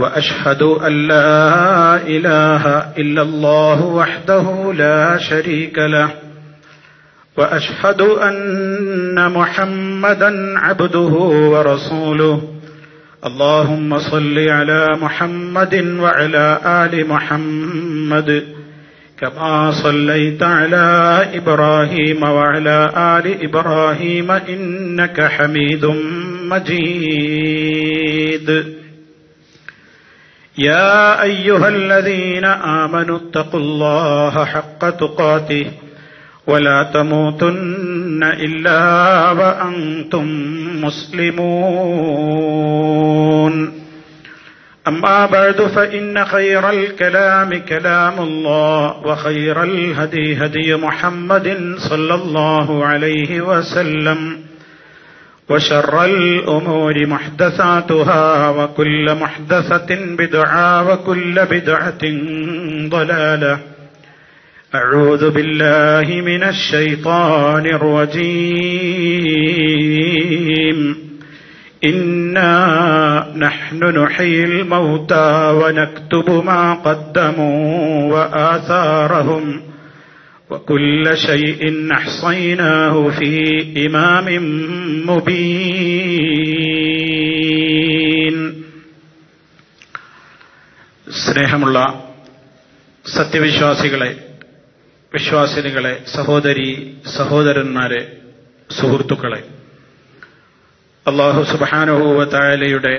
وأشهد أن لا إله إلا الله وحده لا شريك له وأشهد أن محمدا عبده ورسوله. اللهم صل على محمد وعلى آل محمد كما صليت على إبراهيم وعلى آل إبراهيم إنك حميد مجيد. يا أيها الذين آمنوا اتقوا الله حق تقاته ولا تموتن إلا وأنتم مسلمون. أما بعد فإن خير الكلام كلام الله وخير الهدي هدي محمد صلى الله عليه وسلم. وشر الأمور محدثاتها وكل محدثة بدعة وكل بدعة ضلالة. أعوذ بالله من الشيطان الرجيم. إنا نحن نحيي الموتى ونكتب ما قدموا وآثارهم. وكل شيء احصيناه في امام مبين സ്നേഹമുള്ള സത്യവിശ്വാസികളെ വിശ്വാസിനികളെ സഹോദരി സഹോദരന്മാരെ സുഹൃത്തുക്കളെ അള്ളാഹു സുബാനുഭൂവത്തായാലയുടെ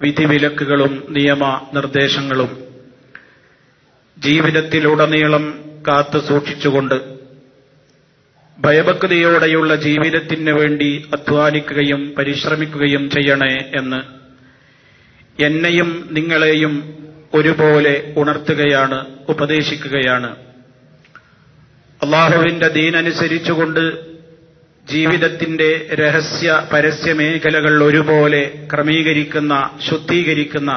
വിധിവിലക്കുകളും നിയമ നിർദ്ദേശങ്ങളും ജീവിതത്തിലുടനീളം കാത്തു സൂക്ഷിച്ചുകൊണ്ട് ഭയഭക്തിയോടെയുള്ള ജീവിതത്തിന് വേണ്ടി അധ്വാനിക്കുകയും പരിശ്രമിക്കുകയും ചെയ്യണേ എന്ന് എന്നെയും നിങ്ങളെയും ഒരുപോലെ ഉണർത്തുകയാണ് ഉപദേശിക്കുകയാണ്. അള്ളാഹുവിന്റെ ദീനനുസരിച്ചുകൊണ്ട് ജീവിതത്തിന്റെ രഹസ്യ പരസ്യ മേഖലകൾ ഒരുപോലെ ക്രമീകരിക്കുന്ന ശുദ്ധീകരിക്കുന്ന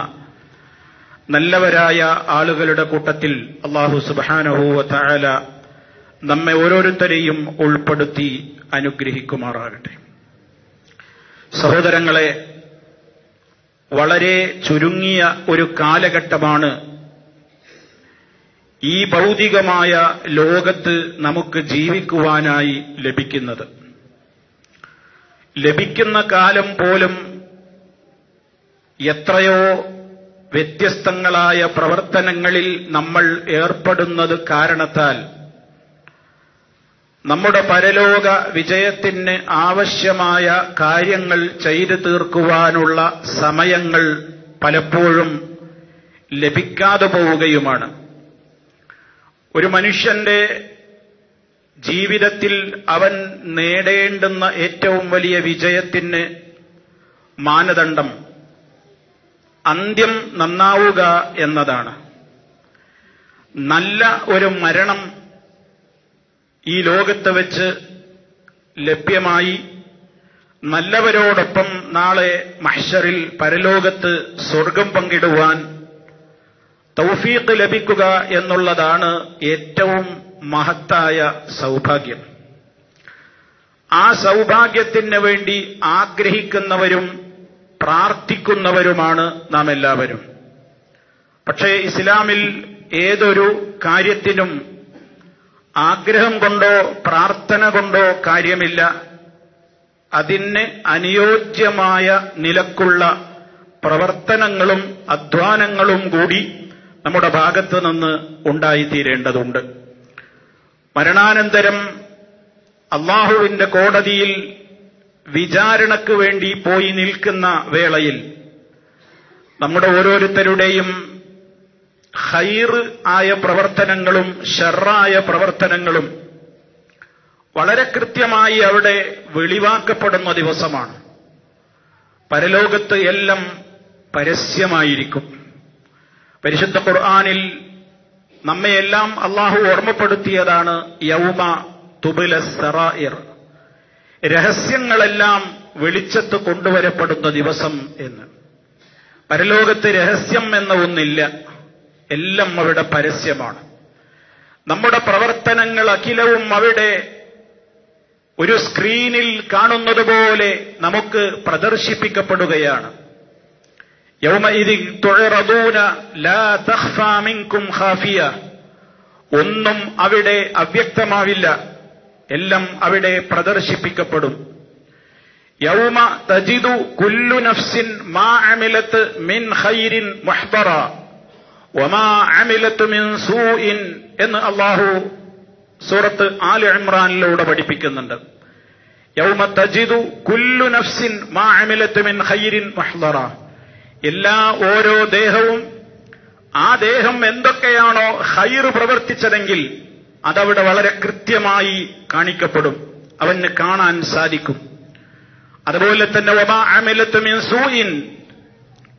നല്ലവരായ ആളുകളുടെ കൂട്ടത്തിൽ അള്ളാഹു സുബാനഹൂവ തായാല നമ്മെ ഓരോരുത്തരെയും ഉൾപ്പെടുത്തി അനുഗ്രഹിക്കുമാറാകട്ടെ. സഹോദരങ്ങളെ വളരെ ചുരുങ്ങിയ ഒരു കാലഘട്ടമാണ് ഈ ഭൗതികമായ ലോകത്ത് നമുക്ക് ജീവിക്കുവാനായി ലഭിക്കുന്നത്. ലഭിക്കുന്ന കാലം പോലും എത്രയോ വ്യത്യസ്തങ്ങളായ പ്രവർത്തനങ്ങളിൽ നമ്മൾ ഏർപ്പെടുന്നത് കാരണത്താൽ നമ്മുടെ പരലോക വിജയത്തിന് ആവശ്യമായ കാര്യങ്ങൾ ചെയ്തു തീർക്കുവാനുള്ള സമയങ്ങൾ പലപ്പോഴും ലഭിക്കാതെ പോവുകയുമാണ്. ഒരു മനുഷ്യന്റെ ജീവിതത്തിൽ അവൻ നേടേണ്ടുന്ന ഏറ്റവും വലിയ വിജയത്തിന് മാനദണ്ഡം അന്ത്യം നന്നാവുക എന്നതാണ്. നല്ല ഒരു മരണം ഈ ലോകത്ത് വെച്ച് ലഭ്യമായി നല്ലവരോടൊപ്പം നാളെ മഹ്ഷറിൽ പരലോകത്ത് സ്വർഗം പങ്കിടുവാൻ തൗഫീഖ് ലഭിക്കുക എന്നുള്ളതാണ് ഏറ്റവും മഹത്തായ സൗഭാഗ്യം. ആ സൗഭാഗ്യത്തിന് വേണ്ടി ആഗ്രഹിക്കുന്നവരും പ്രാർത്ഥിക്കുന്നവരുമാണ് നാം എല്ലാവരും പക്ഷേ ഇസ്ലാമിൽ ഏതൊരു കാര്യത്തിനും ആഗ്രഹം കൊണ്ടോ പ്രാർത്ഥന കൊണ്ടോ കാര്യമില്ല. അതിന് അനുയോജ്യമായ നിലക്കുള്ള പ്രവർത്തനങ്ങളും അധ്വാനങ്ങളും കൂടി നമ്മുടെ ഭാഗത്ത് നിന്ന് ഉണ്ടായിത്തീരേണ്ടതുണ്ട്. മരണാനന്തരം അള്ളാഹുവിന്റെ കോടതിയിൽ വിചാരണയ്ക്ക് വേണ്ടി പോയി നിൽക്കുന്ന വേളയിൽ നമ്മുടെ ഓരോരുത്തരുടെയും ഹൈർ ആയ പ്രവർത്തനങ്ങളും ഷെറായ പ്രവർത്തനങ്ങളും വളരെ കൃത്യമായി അവിടെ വെളിവാക്കപ്പെടുന്ന ദിവസമാണ്. പരലോകത്ത് എല്ലാം പരസ്യമായിരിക്കും. പരിശുദ്ധ ഖുർആാനിൽ നമ്മയെല്ലാം അള്ളാഹു ഓർമ്മപ്പെടുത്തിയതാണ് യൗമ തുബില സറായിർ രഹസ്യങ്ങളെല്ലാം വെളിച്ചത്ത് കൊണ്ടുവരപ്പെടുന്ന ദിവസം എന്ന്. പരലോകത്ത് രഹസ്യം എന്ന ഒന്നില്ല. എല്ലാം അവിടെ പരസ്യമാണ്. നമ്മുടെ പ്രവർത്തനങ്ങൾ അഖിലവും അവിടെ ഒരു സ്ക്രീനിൽ കാണുന്നത് പോലെ നമുക്ക് പ്രദർശിപ്പിക്കപ്പെടുകയാണ്. യൗമഇദിൻ തുഴറദൂന ലാ തഹ്ഫാമിങ്കും ഖാഫിയ. ഒന്നും അവിടെ അവ്യക്തമാവില്ല. എല്ലാം അവിടെ പ്രദർശിപ്പിക്കപ്പെടും. യൗമ തജിദു കുല്ലു നഫ്സിൻ മാ അമിലത്ത് മിൻ ഖൈരിൻ മുഹ്തറ ഒമാ അമിലത്ത് മിൻ സൂഇൻ എന്ന് അള്ളാഹു സൂറത്ത് ആൽ ഇമ്രാനിലൂടെ പഠിപ്പിക്കുന്നുണ്ട്. യൗമ തജിദു കുല്ലു നഫ്സിൻ മാ അമിലത്ത് മിൻ ഖൈരിൻ മുഹ്തറ. എല്ലാ ഓരോ ദേഹവും ആ ദേഹം എന്തൊക്കെയാണോ ഹൈർ പ്രവർത്തിച്ചതെങ്കിൽ അതവിടെ വളരെ കൃത്യമായി കാണിക്കപ്പെടും. അവന് കാണാൻ സാധിക്കും. അതുപോലെ തന്നെ സൂയിൻ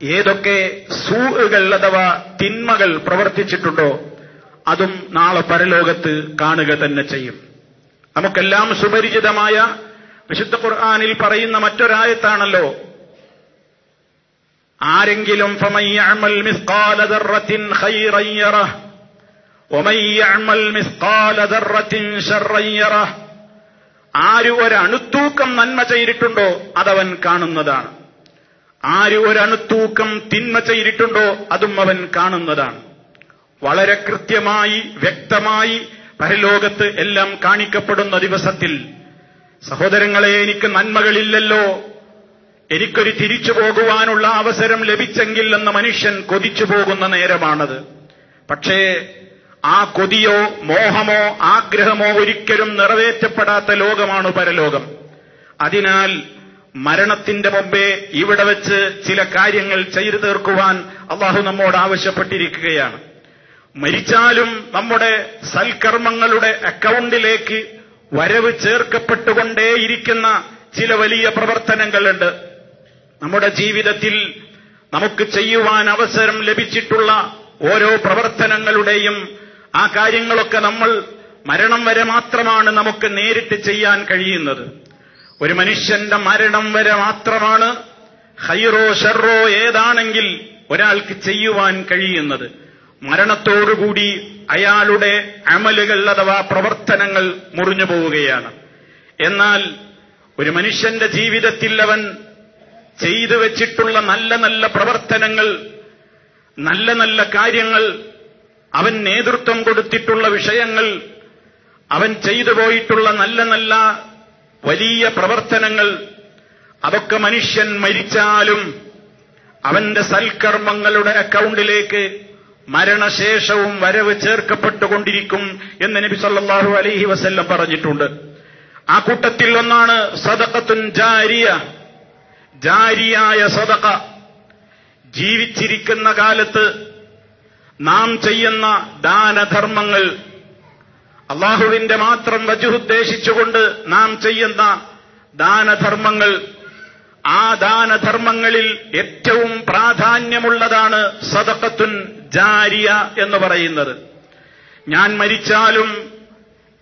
ഏതൊക്കെ സൂകൾ അഥവാ തിന്മകൾ പ്രവർത്തിച്ചിട്ടുണ്ടോ അതും നാളെ പരലോകത്ത് കാണുക തന്നെ ചെയ്യും. നമുക്കെല്ലാം സുപരിചിതമായ വിശുദ്ധ ഖുർആാനിൽ പറയുന്ന മറ്റൊരായത്താണല്ലോ. ആരെങ്കിലും യറഹ് ആര് ഒരണുത്തൂക്കം നന്മ ചെയ്തിട്ടുണ്ടോ അതവൻ കാണുന്നതാണ്. ആര് ഒരണുത്തൂക്കം തിന്മ ചെയ്തിട്ടുണ്ടോ അതും അവൻ കാണുന്നതാണ്. വളരെ കൃത്യമായി വ്യക്തമായി പരലോകത്ത് എല്ലാം കാണിക്കപ്പെടുന്ന ദിവസത്തിൽ സഹോദരങ്ങളെ എനിക്ക് നന്മകളില്ലല്ലോ. എനിക്കൊരു തിരിച്ചു പോകുവാനുള്ള അവസരം ലഭിച്ചെങ്കിൽ എന്ന മനുഷ്യൻ കൊതിച്ചു പോകുന്ന നേരമാണത്. പക്ഷേ ആ കൊതിയോ മോഹമോ ആഗ്രഹമോ ഒരിക്കലും നിറവേറ്റപ്പെടാത്ത ലോകമാണ് പരലോകം. അതിനാൽ മരണത്തിന്റെ മുമ്പേ ഇവിടെ വെച്ച് ചില കാര്യങ്ങൾ ചെയ്തു തീർക്കുവാൻ അള്ളാഹു നമ്മോട് ആവശ്യപ്പെട്ടിരിക്കുകയാണ്. മരിച്ചാലും നമ്മുടെ സൽക്കർമ്മങ്ങളുടെ അക്കൗണ്ടിലേക്ക് വരവ് ചേർക്കപ്പെട്ടുകൊണ്ടേയിരിക്കുന്ന ചില വലിയ പ്രവർത്തനങ്ങളുണ്ട്. നമ്മുടെ ജീവിതത്തിൽ നമുക്ക് ചെയ്യുവാൻ അവസരം ലഭിച്ചിട്ടുള്ള ഓരോ പ്രവർത്തനങ്ങളുടെയും ആ കാര്യങ്ങളൊക്കെ നമ്മൾ മരണം വരെ മാത്രമാണ് നമുക്ക് നേരിട്ട് ചെയ്യാൻ കഴിയുന്നത്. ഒരു മനുഷ്യന്റെ മരണം വരെ മാത്രമാണ് ഹൈറോ ഷെറോ ഏതാണെങ്കിൽ ഒരാൾക്ക് ചെയ്യുവാൻ കഴിയുന്നത്. മരണത്തോടുകൂടി അയാളുടെ അമലുകൾ അഥവാ പ്രവർത്തനങ്ങൾ മുറിഞ്ഞു പോവുകയാണ്. എന്നാൽ ഒരു മനുഷ്യന്റെ ജീവിതത്തിൽ അവൻ ചെയ്തു വെച്ചിട്ടുള്ള നല്ല നല്ല പ്രവർത്തനങ്ങൾ നല്ല നല്ല കാര്യങ്ങൾ അവൻ നേതൃത്വം കൊടുത്തിട്ടുള്ള വിഷയങ്ങൾ അവൻ ചെയ്തു പോയിട്ടുള്ള നല്ല നല്ല വലിയ പ്രവർത്തനങ്ങൾ അതൊക്കെ മനുഷ്യൻ മരിച്ചാലും അവന്റെ സൽക്കർമ്മങ്ങളുടെ അക്കൗണ്ടിലേക്ക് മരണശേഷവും വരവ് ചേർക്കപ്പെട്ടുകൊണ്ടിരിക്കും എന്ന് നബി സല്ലാഹു അലൈഹി വസല്ലം പറഞ്ഞിട്ടുണ്ട്. ആ കൂട്ടത്തിൽ ഒന്നാണ് സദക്കത്തുൻ ജാരിയ. ജാരിയായ സദഖ. ജീവിച്ചിരിക്കുന്ന കാലത്ത് നാം ചെയ്യുന്ന ദാനധർമ്മങ്ങൾ അള്ളാഹുവിന്റെ മാത്രം വജുദ്ദേശിച്ചുകൊണ്ട് നാം ചെയ്യുന്ന ദാനധർമ്മങ്ങൾ ആ ദാനധർമ്മങ്ങളിൽ ഏറ്റവും പ്രാധാന്യമുള്ളതാണ് സദക്കത്തുൻ ജാരിയ എന്ന് പറയുന്നത്. ഞാൻ മരിച്ചാലും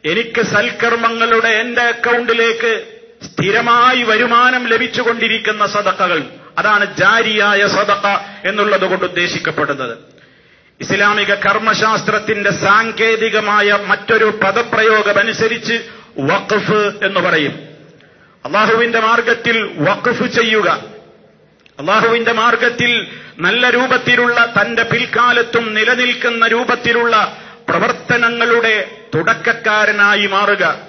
എനിക്ക് സൽക്കർമ്മങ്ങളുടെ എന്റെ അക്കൗണ്ടിലേക്ക് സ്ഥിരമായി വരുമാനം ലഭിച്ചുകൊണ്ടിരിക്കുന്ന സദക്കകൾ അതാണ് ജാരിയായ സദക്ക എന്നുള്ളത് കൊണ്ട് ഉദ്ദേശിക്കപ്പെടുന്നത്. ഇസ്ലാമിക കർമ്മശാസ്ത്രത്തിന്റെ സാങ്കേതികമായ മറ്റൊരു പദപ്രയോഗമനുസരിച്ച് വഖഫ് എന്ന് പറയും. അള്ളാഹുവിന്റെ മാർഗത്തിൽ വഖഫ് ചെയ്യുക. അള്ളാഹുവിന്റെ മാർഗത്തിൽ നല്ല രൂപത്തിലുള്ള തന്റെ പിൽക്കാലത്തും നിലനിൽക്കുന്ന രൂപത്തിലുള്ള പ്രവർത്തനങ്ങളുടെ തുടക്കക്കാരനായി മാറുക.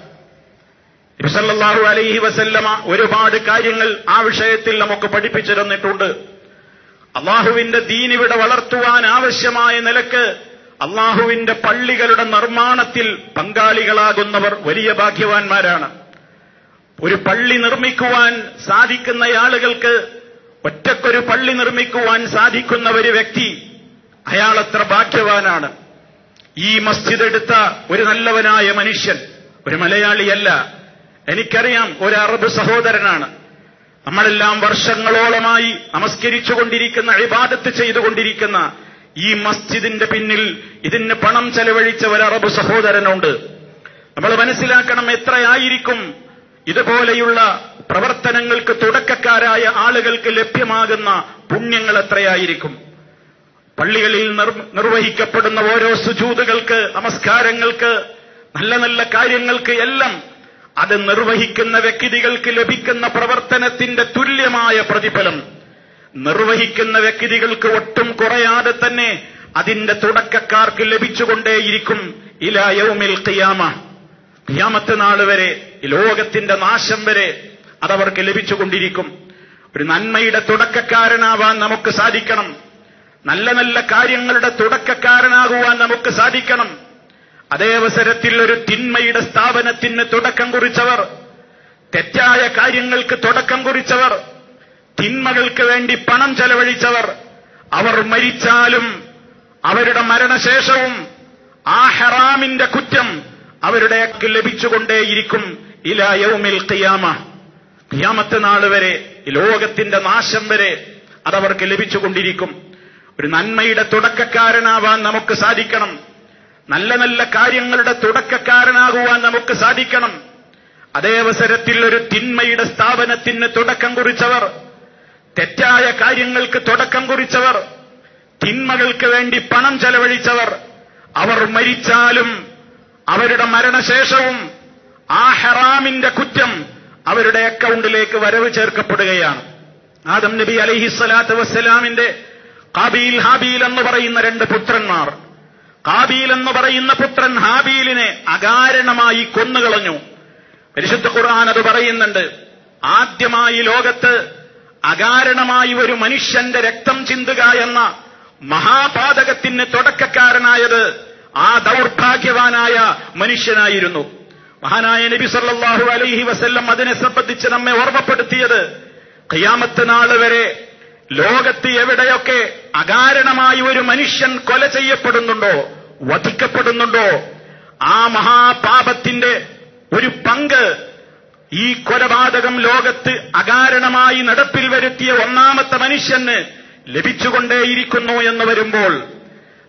ഇബ്സല്ലാഹു അലൈഹി വസല്ലമ ഒരുപാട് കാര്യങ്ങൾ ആ വിഷയത്തിൽ നമുക്ക് പഠിപ്പിച്ചു തന്നിട്ടുണ്ട്. അള്ളാഹുവിന്റെ ദീൻ ഇവിടെ വളർത്തുവാൻ ആവശ്യമായ നിലയ്ക്ക് അള്ളാഹുവിന്റെ പള്ളികളുടെ നിർമ്മാണത്തിൽ പങ്കാളികളാകുന്നവർ വലിയ ഭാഗ്യവാന്മാരാണ്. ഒരു പള്ളി നിർമ്മിക്കുവാൻ സാധിക്കുന്ന ആളുകൾക്ക് ഒറ്റക്കൊരു പള്ളി നിർമ്മിക്കുവാൻ സാധിക്കുന്ന ഒരു വ്യക്തി അയാൾ അത്ര ഭാഗ്യവാനാണ്. ഈ മസ്ജിദ് എടുത്ത ഒരു നല്ലവനായ മനുഷ്യൻ ഒരു മലയാളിയല്ല. എനിക്കറിയാം ഒരു അറബ് സഹോദരനാണ്. നമ്മളെല്ലാം വർഷങ്ങളോളമായി നമസ്കരിച്ചുകൊണ്ടിരിക്കുന്ന ഇബാദത്ത് ചെയ്തുകൊണ്ടിരിക്കുന്ന ഈ മസ്ജിദിന്റെ പിന്നിൽ ഇതിന് പണം ചെലവഴിച്ച ഒരു അറബ് സഹോദരനുണ്ട്. നമ്മൾ മനസ്സിലാക്കണം എത്രയായിരിക്കും ഇതുപോലെയുള്ള പ്രവർത്തനങ്ങൾക്ക് തുടക്കക്കാരായ ആളുകൾക്ക് ലഭ്യമാകുന്ന പുണ്യങ്ങൾ എത്രയായിരിക്കും. പള്ളികളിൽ നിർവഹിക്കപ്പെടുന്ന ഓരോ സുജൂതുകൾക്ക് നമസ്കാരങ്ങൾക്ക് നല്ല നല്ല കാര്യങ്ങൾക്ക് എല്ലാം അത് നിർവഹിക്കുന്ന വ്യക്തികൾക്ക് ലഭിക്കുന്ന പ്രവർത്തനത്തിന്റെ തുല്യമായ പ്രതിഫലം. നിർവഹിക്കുന്ന വ്യക്തികൾക്ക് ഒട്ടും കുറയാതെ തന്നെ അതിന്റെ തുടക്കക്കാർക്ക് ലഭിച്ചുകൊണ്ടേയിരിക്കും ഇലായവുമിൽ ഖിയാമ. ഖിയാമത്ത് നാൾ വരെ ലോകത്തിന്റെ നാശം വരെ അതവർക്ക് ലഭിച്ചുകൊണ്ടിരിക്കും. ഒരു നന്മയുടെ തുടക്കക്കാരനാവാൻ നമുക്ക് സാധിക്കണം. നല്ല നല്ല കാര്യങ്ങളുടെ തുടക്കക്കാരനാകുവാൻ നമുക്ക് സാധിക്കണം. അതേ അവസരത്തിൽ ഒരു തിന്മയുടെ സ്ഥാപനത്തിന് തുടക്കം കുറിച്ചവർ തെറ്റായ കാര്യങ്ങൾക്ക് തുടക്കം കുറിച്ചവർ തിന്മകൾക്ക് വേണ്ടി പണം ചെലവഴിച്ചവർ അവർ മരിച്ചാലും അവരുടെ മരണശേഷവും ആ ഹറാമിന്റെ കുറ്റം അവരുടെ ലഭിച്ചുകൊണ്ടേയിരിക്കും ഇലാ യൗമിൽ ഖിയാമ. ഖിയാമത്ത് നാൾ വരെ ലോകത്തിന്റെ നാശം വരെ അതവർക്ക് ലഭിച്ചുകൊണ്ടിരിക്കും. ഒരു നന്മയുടെ തുടക്കക്കാരനാവാൻ നമുക്ക് സാധിക്കണം. നല്ല നല്ല കാര്യങ്ങളുടെ തുടക്കക്കാരനാകുവാൻ നമുക്ക് സാധിക്കണം. അതേ അവസരത്തിൽ ഒരു തിന്മയുടെ സ്ഥാപനത്തിന് തുടക്കം കുറിച്ചവർ തെറ്റായ കാര്യങ്ങൾക്ക് തുടക്കം കുറിച്ചവർ തിന്മകൾക്ക് വേണ്ടി പണം ചെലവഴിച്ചവർ അവർ മരിച്ചാലും അവരുടെ മരണശേഷവും ആ ഹറാമിന്റെ കുറ്റം അവരുടെ അക്കൗണ്ടിലേക്ക് വരവ് ചേർക്കപ്പെടുകയാണ്. ആദം നബി അലഹിസ്വലാത്തു വസ്സലാമിന്റെ കാബീൽ ഹാബീൽ എന്ന് പറയുന്ന രണ്ട് പുത്രന്മാർ കാബീൽ എന്ന് പറയുന്ന പുത്രൻ ഹാബീലിനെ അകാരണമായി കൊന്നുകളഞ്ഞു. പരിശുദ്ധ ഖുർആൻ അത് പറയുന്നുണ്ട്. ആദ്യമായി ലോകത്ത് അകാരണമായി ഒരു മനുഷ്യന്റെ രക്തം ചിന്തുക എന്ന മഹാപാതകത്തിന് തുടക്കക്കാരനായത് ആ ദൗർഭാഗ്യവാനായ മനുഷ്യനായിരുന്നു. മഹാനായ നബി സല്ലാഹു അലൈഹി വസല്ലം അതിനെ സംബന്ധിച്ച് നമ്മെ ഓർമ്മപ്പെടുത്തിയത് ഖിയാമത്ത് നാൾ വരെ ലോകത്ത് എവിടെയൊക്കെ അകാരണമായി ഒരു മനുഷ്യൻ കൊല ചെയ്യപ്പെടുന്നുണ്ടോ വധിക്കപ്പെടുന്നുണ്ടോ? ആ മഹാപാപത്തിന്റെ ഒരു പങ്ക് ഈ കൊലപാതകം ലോകത്ത് അകാരണമായി നടപ്പിൽ വരുത്തിയ ഒന്നാമത്തെ മനുഷ്യന് ലഭിച്ചുകൊണ്ടേയിരിക്കുന്നു എന്ന് വരുമ്പോൾ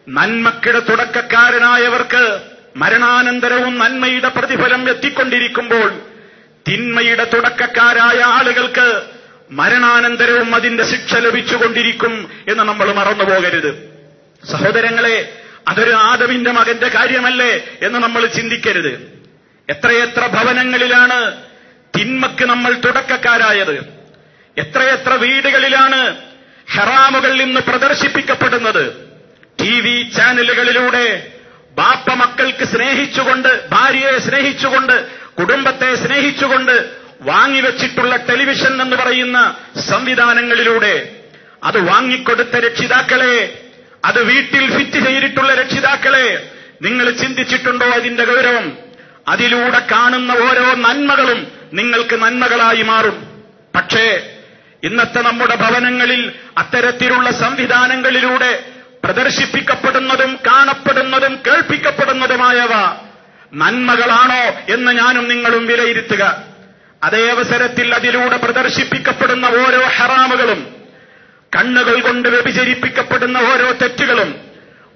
നന്മക്കിട തുടക്കക്കാരനായവർക്ക് മരണാനന്തരവും നന്മയുടെ പ്രതിഫലം എത്തിക്കൊണ്ടിരിക്കുമ്പോൾ തിന്മയുടെ തുടക്കക്കാരായ ആളുകൾക്ക് മരണാനന്തരവും അതിന്റെ ശിക്ഷ ലഭിച്ചുകൊണ്ടിരിക്കും എന്ന് നമ്മൾ മറന്നുപോകരുത്. സഹോദരങ്ങളെ അതൊരു ആദവിന്റെ മകന്റെ കാര്യമല്ലേ എന്ന് നമ്മൾ ചിന്തിക്കരുത്. എത്രയെത്ര ഭവനങ്ങളിലാണ് തിന്മക്ക് നമ്മൾ തുടക്കക്കാരായത്. എത്രയെത്ര വീടുകളിലാണ് ഹറാമുകൾ ഇന്ന് പ്രദർശിപ്പിക്കപ്പെടുന്നത്. ടി വി ചാനലുകളിലൂടെ ബാപ്പ മക്കൾക്ക് സ്നേഹിച്ചുകൊണ്ട് ഭാര്യയെ സ്നേഹിച്ചുകൊണ്ട് കുടുംബത്തെ സ്നേഹിച്ചുകൊണ്ട് വാങ്ങിവെച്ചിട്ടുള്ള ടെലിവിഷൻ എന്ന് പറയുന്ന സംവിധാനങ്ങളിലൂടെ അത് വാങ്ങിക്കൊടുത്ത രക്ഷിതാക്കളെ അത് വീട്ടിൽ ഫിറ്റ് ചെയ്തിട്ടുള്ള രക്ഷിതാക്കളെ നിങ്ങൾ ചിന്തിച്ചിട്ടുണ്ടോ അതിന്റെ ഗൗരവം? അതിലൂടെ കാണുന്ന ഓരോ നന്മകളും നിങ്ങൾക്ക് നന്മകളായി മാറും. പക്ഷേ ഇന്നത്തെ നമ്മുടെ ഭവനങ്ങളിൽ അത്തരത്തിലുള്ള സംവിധാനങ്ങളിലൂടെ പ്രദർശിപ്പിക്കപ്പെടുന്നതും കാണപ്പെടുന്നതും കേൾപ്പിക്കപ്പെടുന്നതുമായവ നന്മകളാണോ എന്ന് ഞാനും നിങ്ങളും വിലയിരുത്തുക. അതേ അവസരത്തിൽ അതിലൂടെ പ്രദർശിപ്പിക്കപ്പെടുന്ന ഓരോ ഹറാമുകളും കണ്ണുകൾ കൊണ്ട് വ്യഭിചരിപ്പിക്കപ്പെടുന്ന ഓരോ തെറ്റുകളും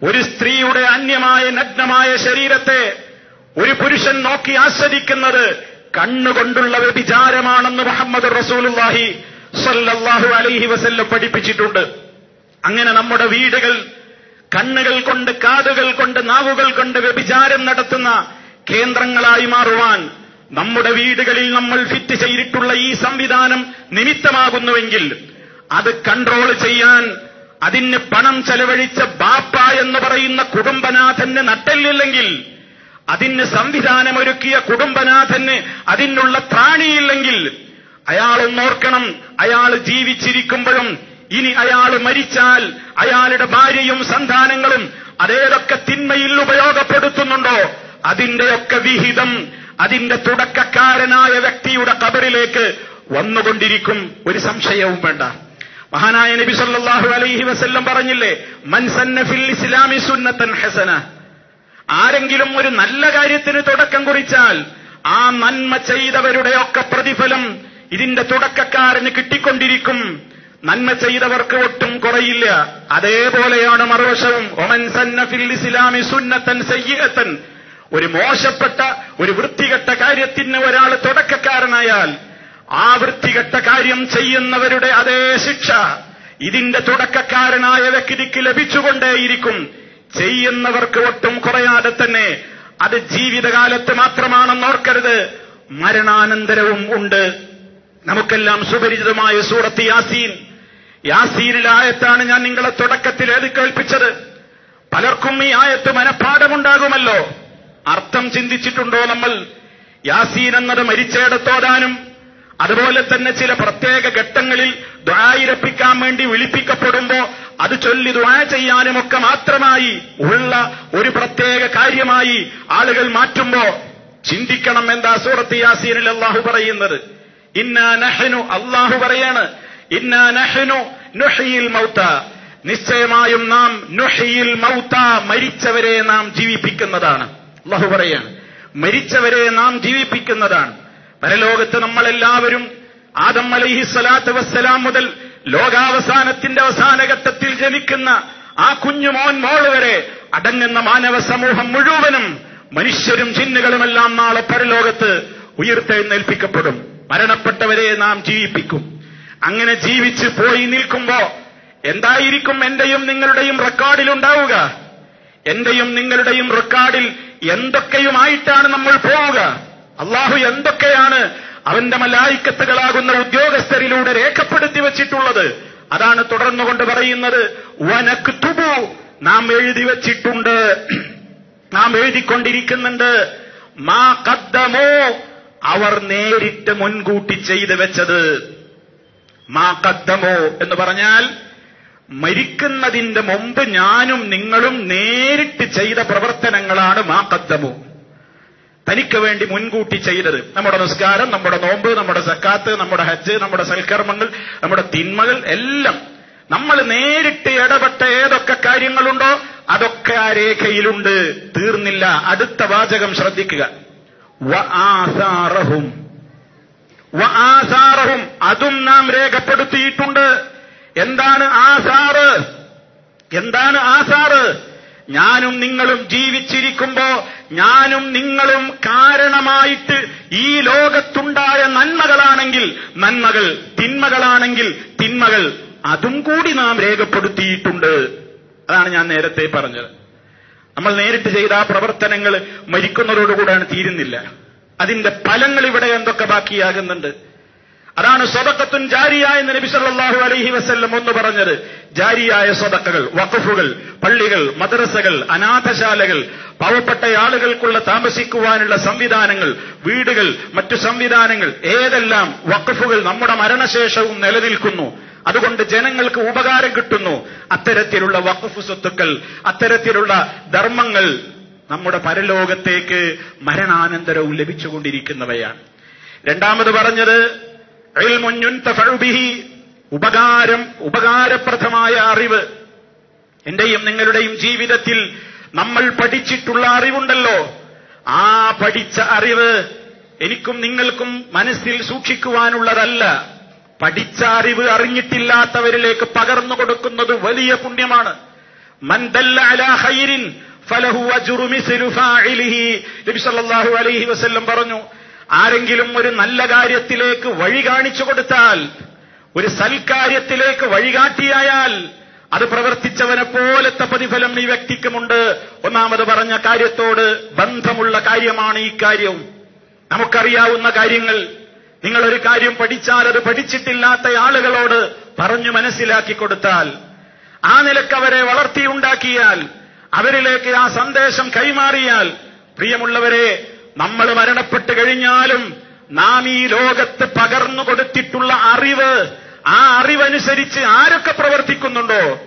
ഒരു സ്ത്രീയുടെ അന്യമായ നഗ്നമായ ശരീരത്തെ ഒരു പുരുഷൻ നോക്കി ആസ്വദിക്കുന്നത് കണ്ണുകൊണ്ടുള്ള വ്യഭിചാരമാണെന്ന് മുഹമ്മദ് റസൂലുല്ലാഹി സല്ലല്ലാഹു അലൈഹി വസല്ല പഠിപ്പിച്ചിട്ടുണ്ട്. അങ്ങനെ നമ്മുടെ വീടുകൾ കണ്ണുകൾ കൊണ്ട് കാതുകൾ കൊണ്ട് നാവുകൾ കൊണ്ട് വ്യഭിചാരം നടത്തുന്ന കേന്ദ്രങ്ങളായി മാറുവാൻ നമ്മുടെ വീടുകളിൽ നമ്മൾ ഫിറ്റ് ചെയ്തിട്ടുള്ള ഈ സംവിധാനം നിമിത്തമാകുന്നുവെങ്കിൽ അത് കൺട്രോൾ ചെയ്യാൻ അതിന് പണം ചെലവഴിച്ച ബാപ്പ എന്ന് പറയുന്ന കുടുംബനാഥന് നട്ടല്ലില്ലെങ്കിൽ അതിന് സംവിധാനമൊരുക്കിയ കുടുംബനാഥന് അതിനുള്ള ത്രാണിയില്ലെങ്കിൽ അയാളൊന്നോർക്കണം അയാൾ ജീവിച്ചിരിക്കുമ്പോഴും ഇനി അയാൾ മരിച്ചാൽ അയാളുടെ ഭാര്യയും സന്താനങ്ങളും അതേതൊക്കെ തിന്മയിൽ ഉപയോഗപ്പെടുത്തുന്നുണ്ടോ അതിന്റെയൊക്കെ വിഹിതം അതിന്റെ തുടക്കക്കാരനായ വ്യക്തിയുടെ കബറിലേക്ക് വന്നുകൊണ്ടിരിക്കും. ഒരു സംശയവും വേണ്ട. മഹാനായ നബി സല്ലാഹു അലൈഹി വസ്ല്ലം പറഞ്ഞില്ലേ മൻസന്നഫിൽ സന്ന ഫിൽ ഇസ്ലാമി സുന്നത്തൻ ഹസന. ആരെങ്കിലും ഒരു നല്ല കാര്യത്തിന് തുടക്കം കുറിച്ചാൽ ആ നന്മ ചെയ്തവരുടെയൊക്കെ പ്രതിഫലം ഇതിന്റെ തുടക്കക്കാരന് കിട്ടിക്കൊണ്ടിരിക്കും. നന്മ ചെയ്തവർക്ക് ഒട്ടും കുറയില്ല. അതേപോലെയാണ് മറുവശവും ഒമൻ സന്നഫിൽ ഇസ്ലാമി സുന്നത്തൻ സയ്യത്തൻ ഒരു മോശപ്പെട്ട ഒരു വൃത്തികെട്ട കാര്യത്തിന് ഒരാൾ തുടക്കക്കാരനായാൽ ആ വൃത്തികെട്ട കാര്യം ചെയ്യുന്നവരുടെ അതേ ശിക്ഷ ഇതിന്റെ തുടക്കക്കാരനായ വ്യക്തിക്ക് ലഭിച്ചുകൊണ്ടേയിരിക്കും. ചെയ്യുന്നവർക്ക് ഒട്ടും കുറയാതെ തന്നെ അത് ജീവിതകാലത്ത് മാത്രമാണെന്ന് ഓർക്കരുത്. മരണാനന്തരവും ഉണ്ട്. നമുക്കെല്ലാം സുപരിചിതമായ സൂറത്ത് യാസീൻ. യാസീനിലെ ആയത്താണ് ഞാൻ നിങ്ങളെ തുടക്കത്തിൽ എഴുതി കേൾപ്പിച്ചത്? പലർക്കും ഈ ആയത്ത് മനഃപ്പാഠമുണ്ടാകുമല്ലോ അർത്ഥം ചിന്തിച്ചിട്ടുണ്ടോ നമ്മൾ? യാസീൻ എന്നത് മരിച്ചേടത്തോടാനും അതുപോലെ തന്നെ ചില പ്രത്യേക ഘട്ടങ്ങളിൽ ദ്വായിരപ്പിക്കാൻ വേണ്ടി വിളിപ്പിക്കപ്പെടുമ്പോ അത് ചൊല്ലി ദ്വാ ചെയ്യാനുമൊക്കെ മാത്രമായി ഉള്ള ഒരു പ്രത്യേക കാര്യമായി ആളുകൾ മാറ്റുമ്പോ ചിന്തിക്കണം എന്താ സൂറത്ത് യാസീനിൽ അള്ളാഹു പറയുന്നത്. ഇന്നാ നഹനു അള്ളാഹു പറയാണ്. ഇന്നാ നഹനു നുഷയിൽ മൗത്ത. നിശ്ചയമായും നാം നുഷയിൽ മൗത്ത മരിച്ചവരെ നാം ജീവിപ്പിക്കുന്നതാണ്. അള്ളാഹു പറയാണ്. മരിച്ചവരെ നാം ജീവിപ്പിക്കുന്നതാണ്. പരലോകത്ത് നമ്മളെല്ലാവരും ആദം അലൈഹി സ്വലാത്ത് വസ്സലാം മുതൽ ലോകാവസാനത്തിന്റെ അവസാന ഘട്ടത്തിൽ ജനിക്കുന്ന ആ കുഞ്ഞു മോൻ മോൾ വരെ അടങ്ങുന്ന മാനവ സമൂഹം മുഴുവനും മനുഷ്യരും ചിന്നുകളുമെല്ലാം നാളെ പരലോകത്ത് ഉയർത്തെഴുന്നേൽപ്പിക്കപ്പെടും. മരണപ്പെട്ടവരെ നാം ജീവിപ്പിക്കും. അങ്ങനെ ജീവിച്ച് പോയി നിൽക്കുമ്പോ എന്തായിരിക്കും എന്റെയും നിങ്ങളുടെയും റെക്കോർഡിൽ ഉണ്ടാവുക? എന്റെയും നിങ്ങളുടെയും റെക്കോർഡിൽ എന്തൊക്കെയുമായിട്ടാണ് നമ്മൾ പോവുക? അള്ളാഹു എന്തൊക്കെയാണ് അവന്റെ മലായിക്കത്തുകളാകുന്ന ഉദ്യോഗസ്ഥരിലൂടെ രേഖപ്പെടുത്തി വച്ചിട്ടുള്ളത്? അതാണ് തുടർന്നുകൊണ്ട് പറയുന്നത്. വനക്തുബു നാം എഴുതി വച്ചിട്ടുണ്ട്. നാം എഴുതിക്കൊണ്ടിരിക്കുന്നുണ്ട്. മാ കദ്ദമോ അവർ നേരിട്ട് മുൻകൂട്ടി ചെയ്തു വെച്ചത്. മാ കദ്ദമോ എന്ന് പറഞ്ഞാൽ മരിക്കുന്നതിന്റെ മുമ്പ് ഞാനും നിങ്ങളും നേരിട്ട് ചെയ്ത പ്രവർത്തനങ്ങളാണ് മാ കദ്ദമോ തനിക്ക് വേണ്ടി മുൻകൂട്ടി ചെയ്തത്. നമ്മുടെ നിസ്കാരം നമ്മുടെ നോമ്പ് നമ്മുടെ സക്കാത്ത് നമ്മുടെ ഹജ്ജ് നമ്മുടെ സൽക്കർമ്മങ്ങൾ നമ്മുടെ തിന്മകൾ എല്ലാം നമ്മൾ നേരിട്ട് ഇടപെട്ട ഏതൊക്കെ കാര്യങ്ങളുണ്ടോ അതൊക്കെ ആ രേഖയിലുണ്ട്. തീർന്നില്ല. അടുത്ത വാചകം ശ്രദ്ധിക്കുക. വആസാറഹും വആസാറഹും അതും നാം രേഖപ്പെടുത്തിയിട്ടുണ്ട്. എന്താണ് ആസാറ്? എന്താണ് ആസാറ്? ഞാനും നിങ്ങളും ജീവിച്ചിരിക്കുമ്പോ ഞാനും നിങ്ങളും കാരണമായിട്ട് ഈ ലോകത്തുണ്ടായ നന്മകളാണെങ്കിൽ നന്മകൾ തിന്മകളാണെങ്കിൽ തിന്മകൾ അതും കൂടി നാം രേഖപ്പെടുത്തിയിട്ടുണ്ട്. അതാണ് ഞാൻ നേരത്തെ പറഞ്ഞത്. നമ്മൾ നേരിട്ട് ചെയ്ത ആ പ്രവർത്തനങ്ങൾ മരിക്കുന്നതോടുകൂടാണ് തീരുന്നില്ല. അതിന്റെ ഫലങ്ങൾ ഇവിടെ എന്തൊക്കെ ബാക്കിയാകുന്നുണ്ട്? അതാണ് സ്വതക്കത്തുൻ ജാരിയ എന്ന് നബി അലൈഹി വസല്ലം ഒന്ന് പറഞ്ഞത്. ജാരിയായ സ്വതക്കകൾ വഖഫുകൾ പള്ളികൾ മദ്രസകൾ അനാഥശാലകൾ പാവപ്പെട്ട ആളുകൾക്കുള്ള താമസിക്കുവാനുള്ള സംവിധാനങ്ങൾ വീടുകൾ മറ്റു സംവിധാനങ്ങൾ ഏതെല്ലാം വഖഫുകൾ നമ്മുടെ മരണശേഷവും നിലനിൽക്കുന്നു. അതുകൊണ്ട് ജനങ്ങൾക്ക് ഉപകാരം കിട്ടുന്നു. അത്തരത്തിലുള്ള വഖഫ് സ്വത്തുക്കൾ അത്തരത്തിലുള്ള ധർമ്മങ്ങൾ നമ്മുടെ പരലോകത്തേക്ക് മരണാനന്തരവും ലഭിച്ചുകൊണ്ടിരിക്കുന്നവയാണ്. രണ്ടാമത് പറഞ്ഞത് ഉപകാരം ഉപകാരപ്രദമായ അറിവ്. എന്റെയും നിങ്ങളുടെയും ജീവിതത്തിൽ നമ്മൾ പഠിച്ചിട്ടുള്ള അറിവുണ്ടല്ലോ. ആ പഠിച്ച അറിവ് എനിക്കും നിങ്ങൾക്കും മനസ്സിൽ സൂക്ഷിക്കുവാനുള്ളതല്ല. പഠിച്ച അറിവ് അറിഞ്ഞിട്ടില്ലാത്തവരിലേക്ക് പകർന്നു കൊടുക്കുന്നത് വലിയ പുണ്യമാണ്. മന്ദല്ല അലാഹൈരിൻ ഫലഹു അജുറു മിസ്ലു ഫാഇലിഹി. നബി സല്ലല്ലാഹു അലൈഹി വസല്ലം പറഞ്ഞു ആരെങ്കിലും ഒരു നല്ല കാര്യത്തിലേക്ക് വഴി കാണിച്ചു കൊടുത്താൽ ഒരു സൽക്കാര്യത്തിലേക്ക് വഴികാട്ടിയായാൽ അത് പ്രവർത്തിച്ചവനെ പോലത്തെ പ്രതിഫലം ഈ വ്യക്തിക്കുമുണ്ട്. ഒന്നാമത് പറഞ്ഞ കാര്യത്തോട് ബന്ധമുള്ള കാര്യമാണ് ഈ കാര്യം. നമുക്കറിയാവുന്ന കാര്യങ്ങൾ. നിങ്ങളൊരു കാര്യം പഠിച്ചാൽ അത് പഠിച്ചിട്ടില്ലാത്ത ആളുകളോട് പറഞ്ഞു മനസ്സിലാക്കി കൊടുത്താൽ ആ നിലയ്ക്ക് അവരെ വളർത്തിയുണ്ടാക്കിയാൽ അവരിലേക്ക് ആ സന്ദേശം കൈമാറിയാൽ പ്രിയമുള്ളവരെ നമ്മൾ മരണപ്പെട്ടു കഴിഞ്ഞാലും നാം ഈ ലോകത്ത് പകർന്നു കൊടുത്തിട്ടുള്ള അറിവ് ആ അറിവനുസരിച്ച് ആരൊക്കെ പ്രവർത്തിക്കുന്നുണ്ടോ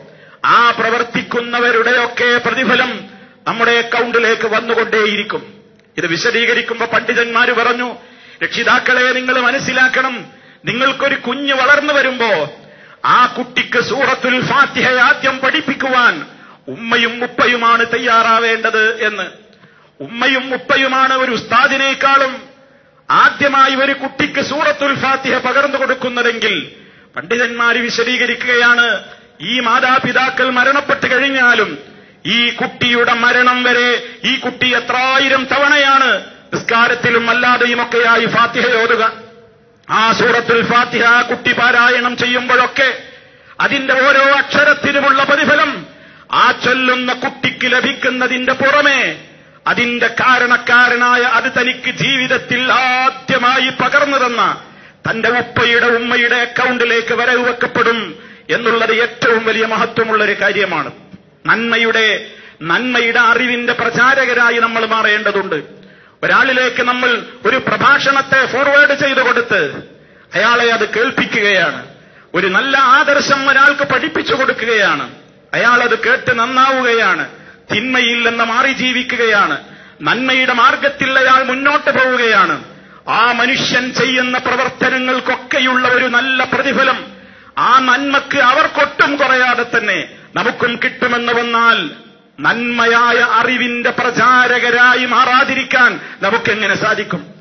ആ പ്രവർത്തിക്കുന്നവരുടെയൊക്കെ പ്രതിഫലം നമ്മുടെ അക്കൗണ്ടിലേക്ക് വന്നുകൊണ്ടേയിരിക്കും. ഇത് വിശദീകരിക്കുമ്പോൾ പണ്ഡിതന്മാർ പറഞ്ഞു രക്ഷിതാക്കളെ നിങ്ങൾ മനസ്സിലാക്കണം നിങ്ങൾക്കൊരു കുഞ്ഞ് വളർന്നു വരുമ്പോ ആ കുട്ടിക്ക് സൂറത്തുൽ ഫാത്തിഹ ആദ്യം പഠിപ്പിക്കുവാൻ ഉമ്മയും ഉപ്പയുമാണ് തയ്യാറാവേണ്ടത് എന്ന്. ഉമ്മയും ഉപ്പയുമാണ് ഒരു ഉസ്താദിനേക്കാളും ആദ്യമായി ഒരു കുട്ടിക്ക് സൂറത്തുൽ ഫാത്തിഹ പകർന്നു കൊടുക്കുന്നതെങ്കിൽ പണ്ഡിതന്മാർ വിശദീകരിക്കുകയാണ് ഈ മാതാപിതാക്കൾ മരണപ്പെട്ടു കഴിഞ്ഞാലും ഈ കുട്ടിയുടെ മരണം വരെ ഈ കുട്ടി എത്രായിരം തവണയാണ് നിസ്കാരത്തിലും അല്ലാതെയുമൊക്കെയായി ഫാത്തിഹ ഓതുക. ആ സൂറത്തുൽ ഫാത്തിഹ ആ കുട്ടി പാരായണം ചെയ്യുമ്പോഴൊക്കെ അതിന്റെ ഓരോ അക്ഷരത്തിനുമുള്ള പ്രതിഫലം ആ ചൊല്ലുന്ന കുട്ടിക്ക് ലഭിക്കുന്നതിന്റെ പുറമെ അതിന്റെ കാരണക്കാരനായ അത് തനിക്ക് ജീവിതത്തിൽ ആദ്യമായി പകർന്നു തന്ന തന്റെ ഉപ്പയുടെ ഉമ്മയുടെ അക്കൗണ്ടിലേക്ക് വരവ് വെക്കപ്പെടും എന്നുള്ളത് ഏറ്റവും വലിയ മഹത്വമുള്ള ഒരു കാര്യമാണ്. നന്മയുടെ നന്മയുടെ അറിവിന്റെ പ്രചാരകരായി നമ്മൾ മാറേണ്ടതുണ്ട്. ഒരാളിലേക്ക് നമ്മൾ ഒരു പ്രഭാഷണത്തെ ഫോർവേഡ് ചെയ്തു കൊടുത്ത് അയാളെ അത് കേൾപ്പിക്കുകയാണ്. ഒരു നല്ല ആദർശം ഒരാൾക്ക് പഠിപ്പിച്ചു കൊടുക്കുകയാണ്. അയാൾ അത് കേട്ട് നന്നാവുകയാണ്. തിന്മയിൽ നിന്ന് മാറി ജീവിക്കുകയാണ്. നന്മയുടെ മാർഗത്തിൽ അയാൾ മുന്നോട്ട് പോവുകയാണ്. ആ മനുഷ്യൻ ചെയ്യുന്ന പ്രവർത്തനങ്ങൾക്കൊക്കെയുള്ള ഒരു നല്ല പ്രതിഫലം. ആ നന്മക്ക് അവർക്കൊട്ടും കുറയാതെ തന്നെ നമുക്കും കിട്ടുമെന്ന് വന്നാൽ നന്മയായ അറിവിന്റെ പ്രചാരകരായി മാറാതിരിക്കാൻ നമുക്കെങ്ങനെ സാധിക്കും?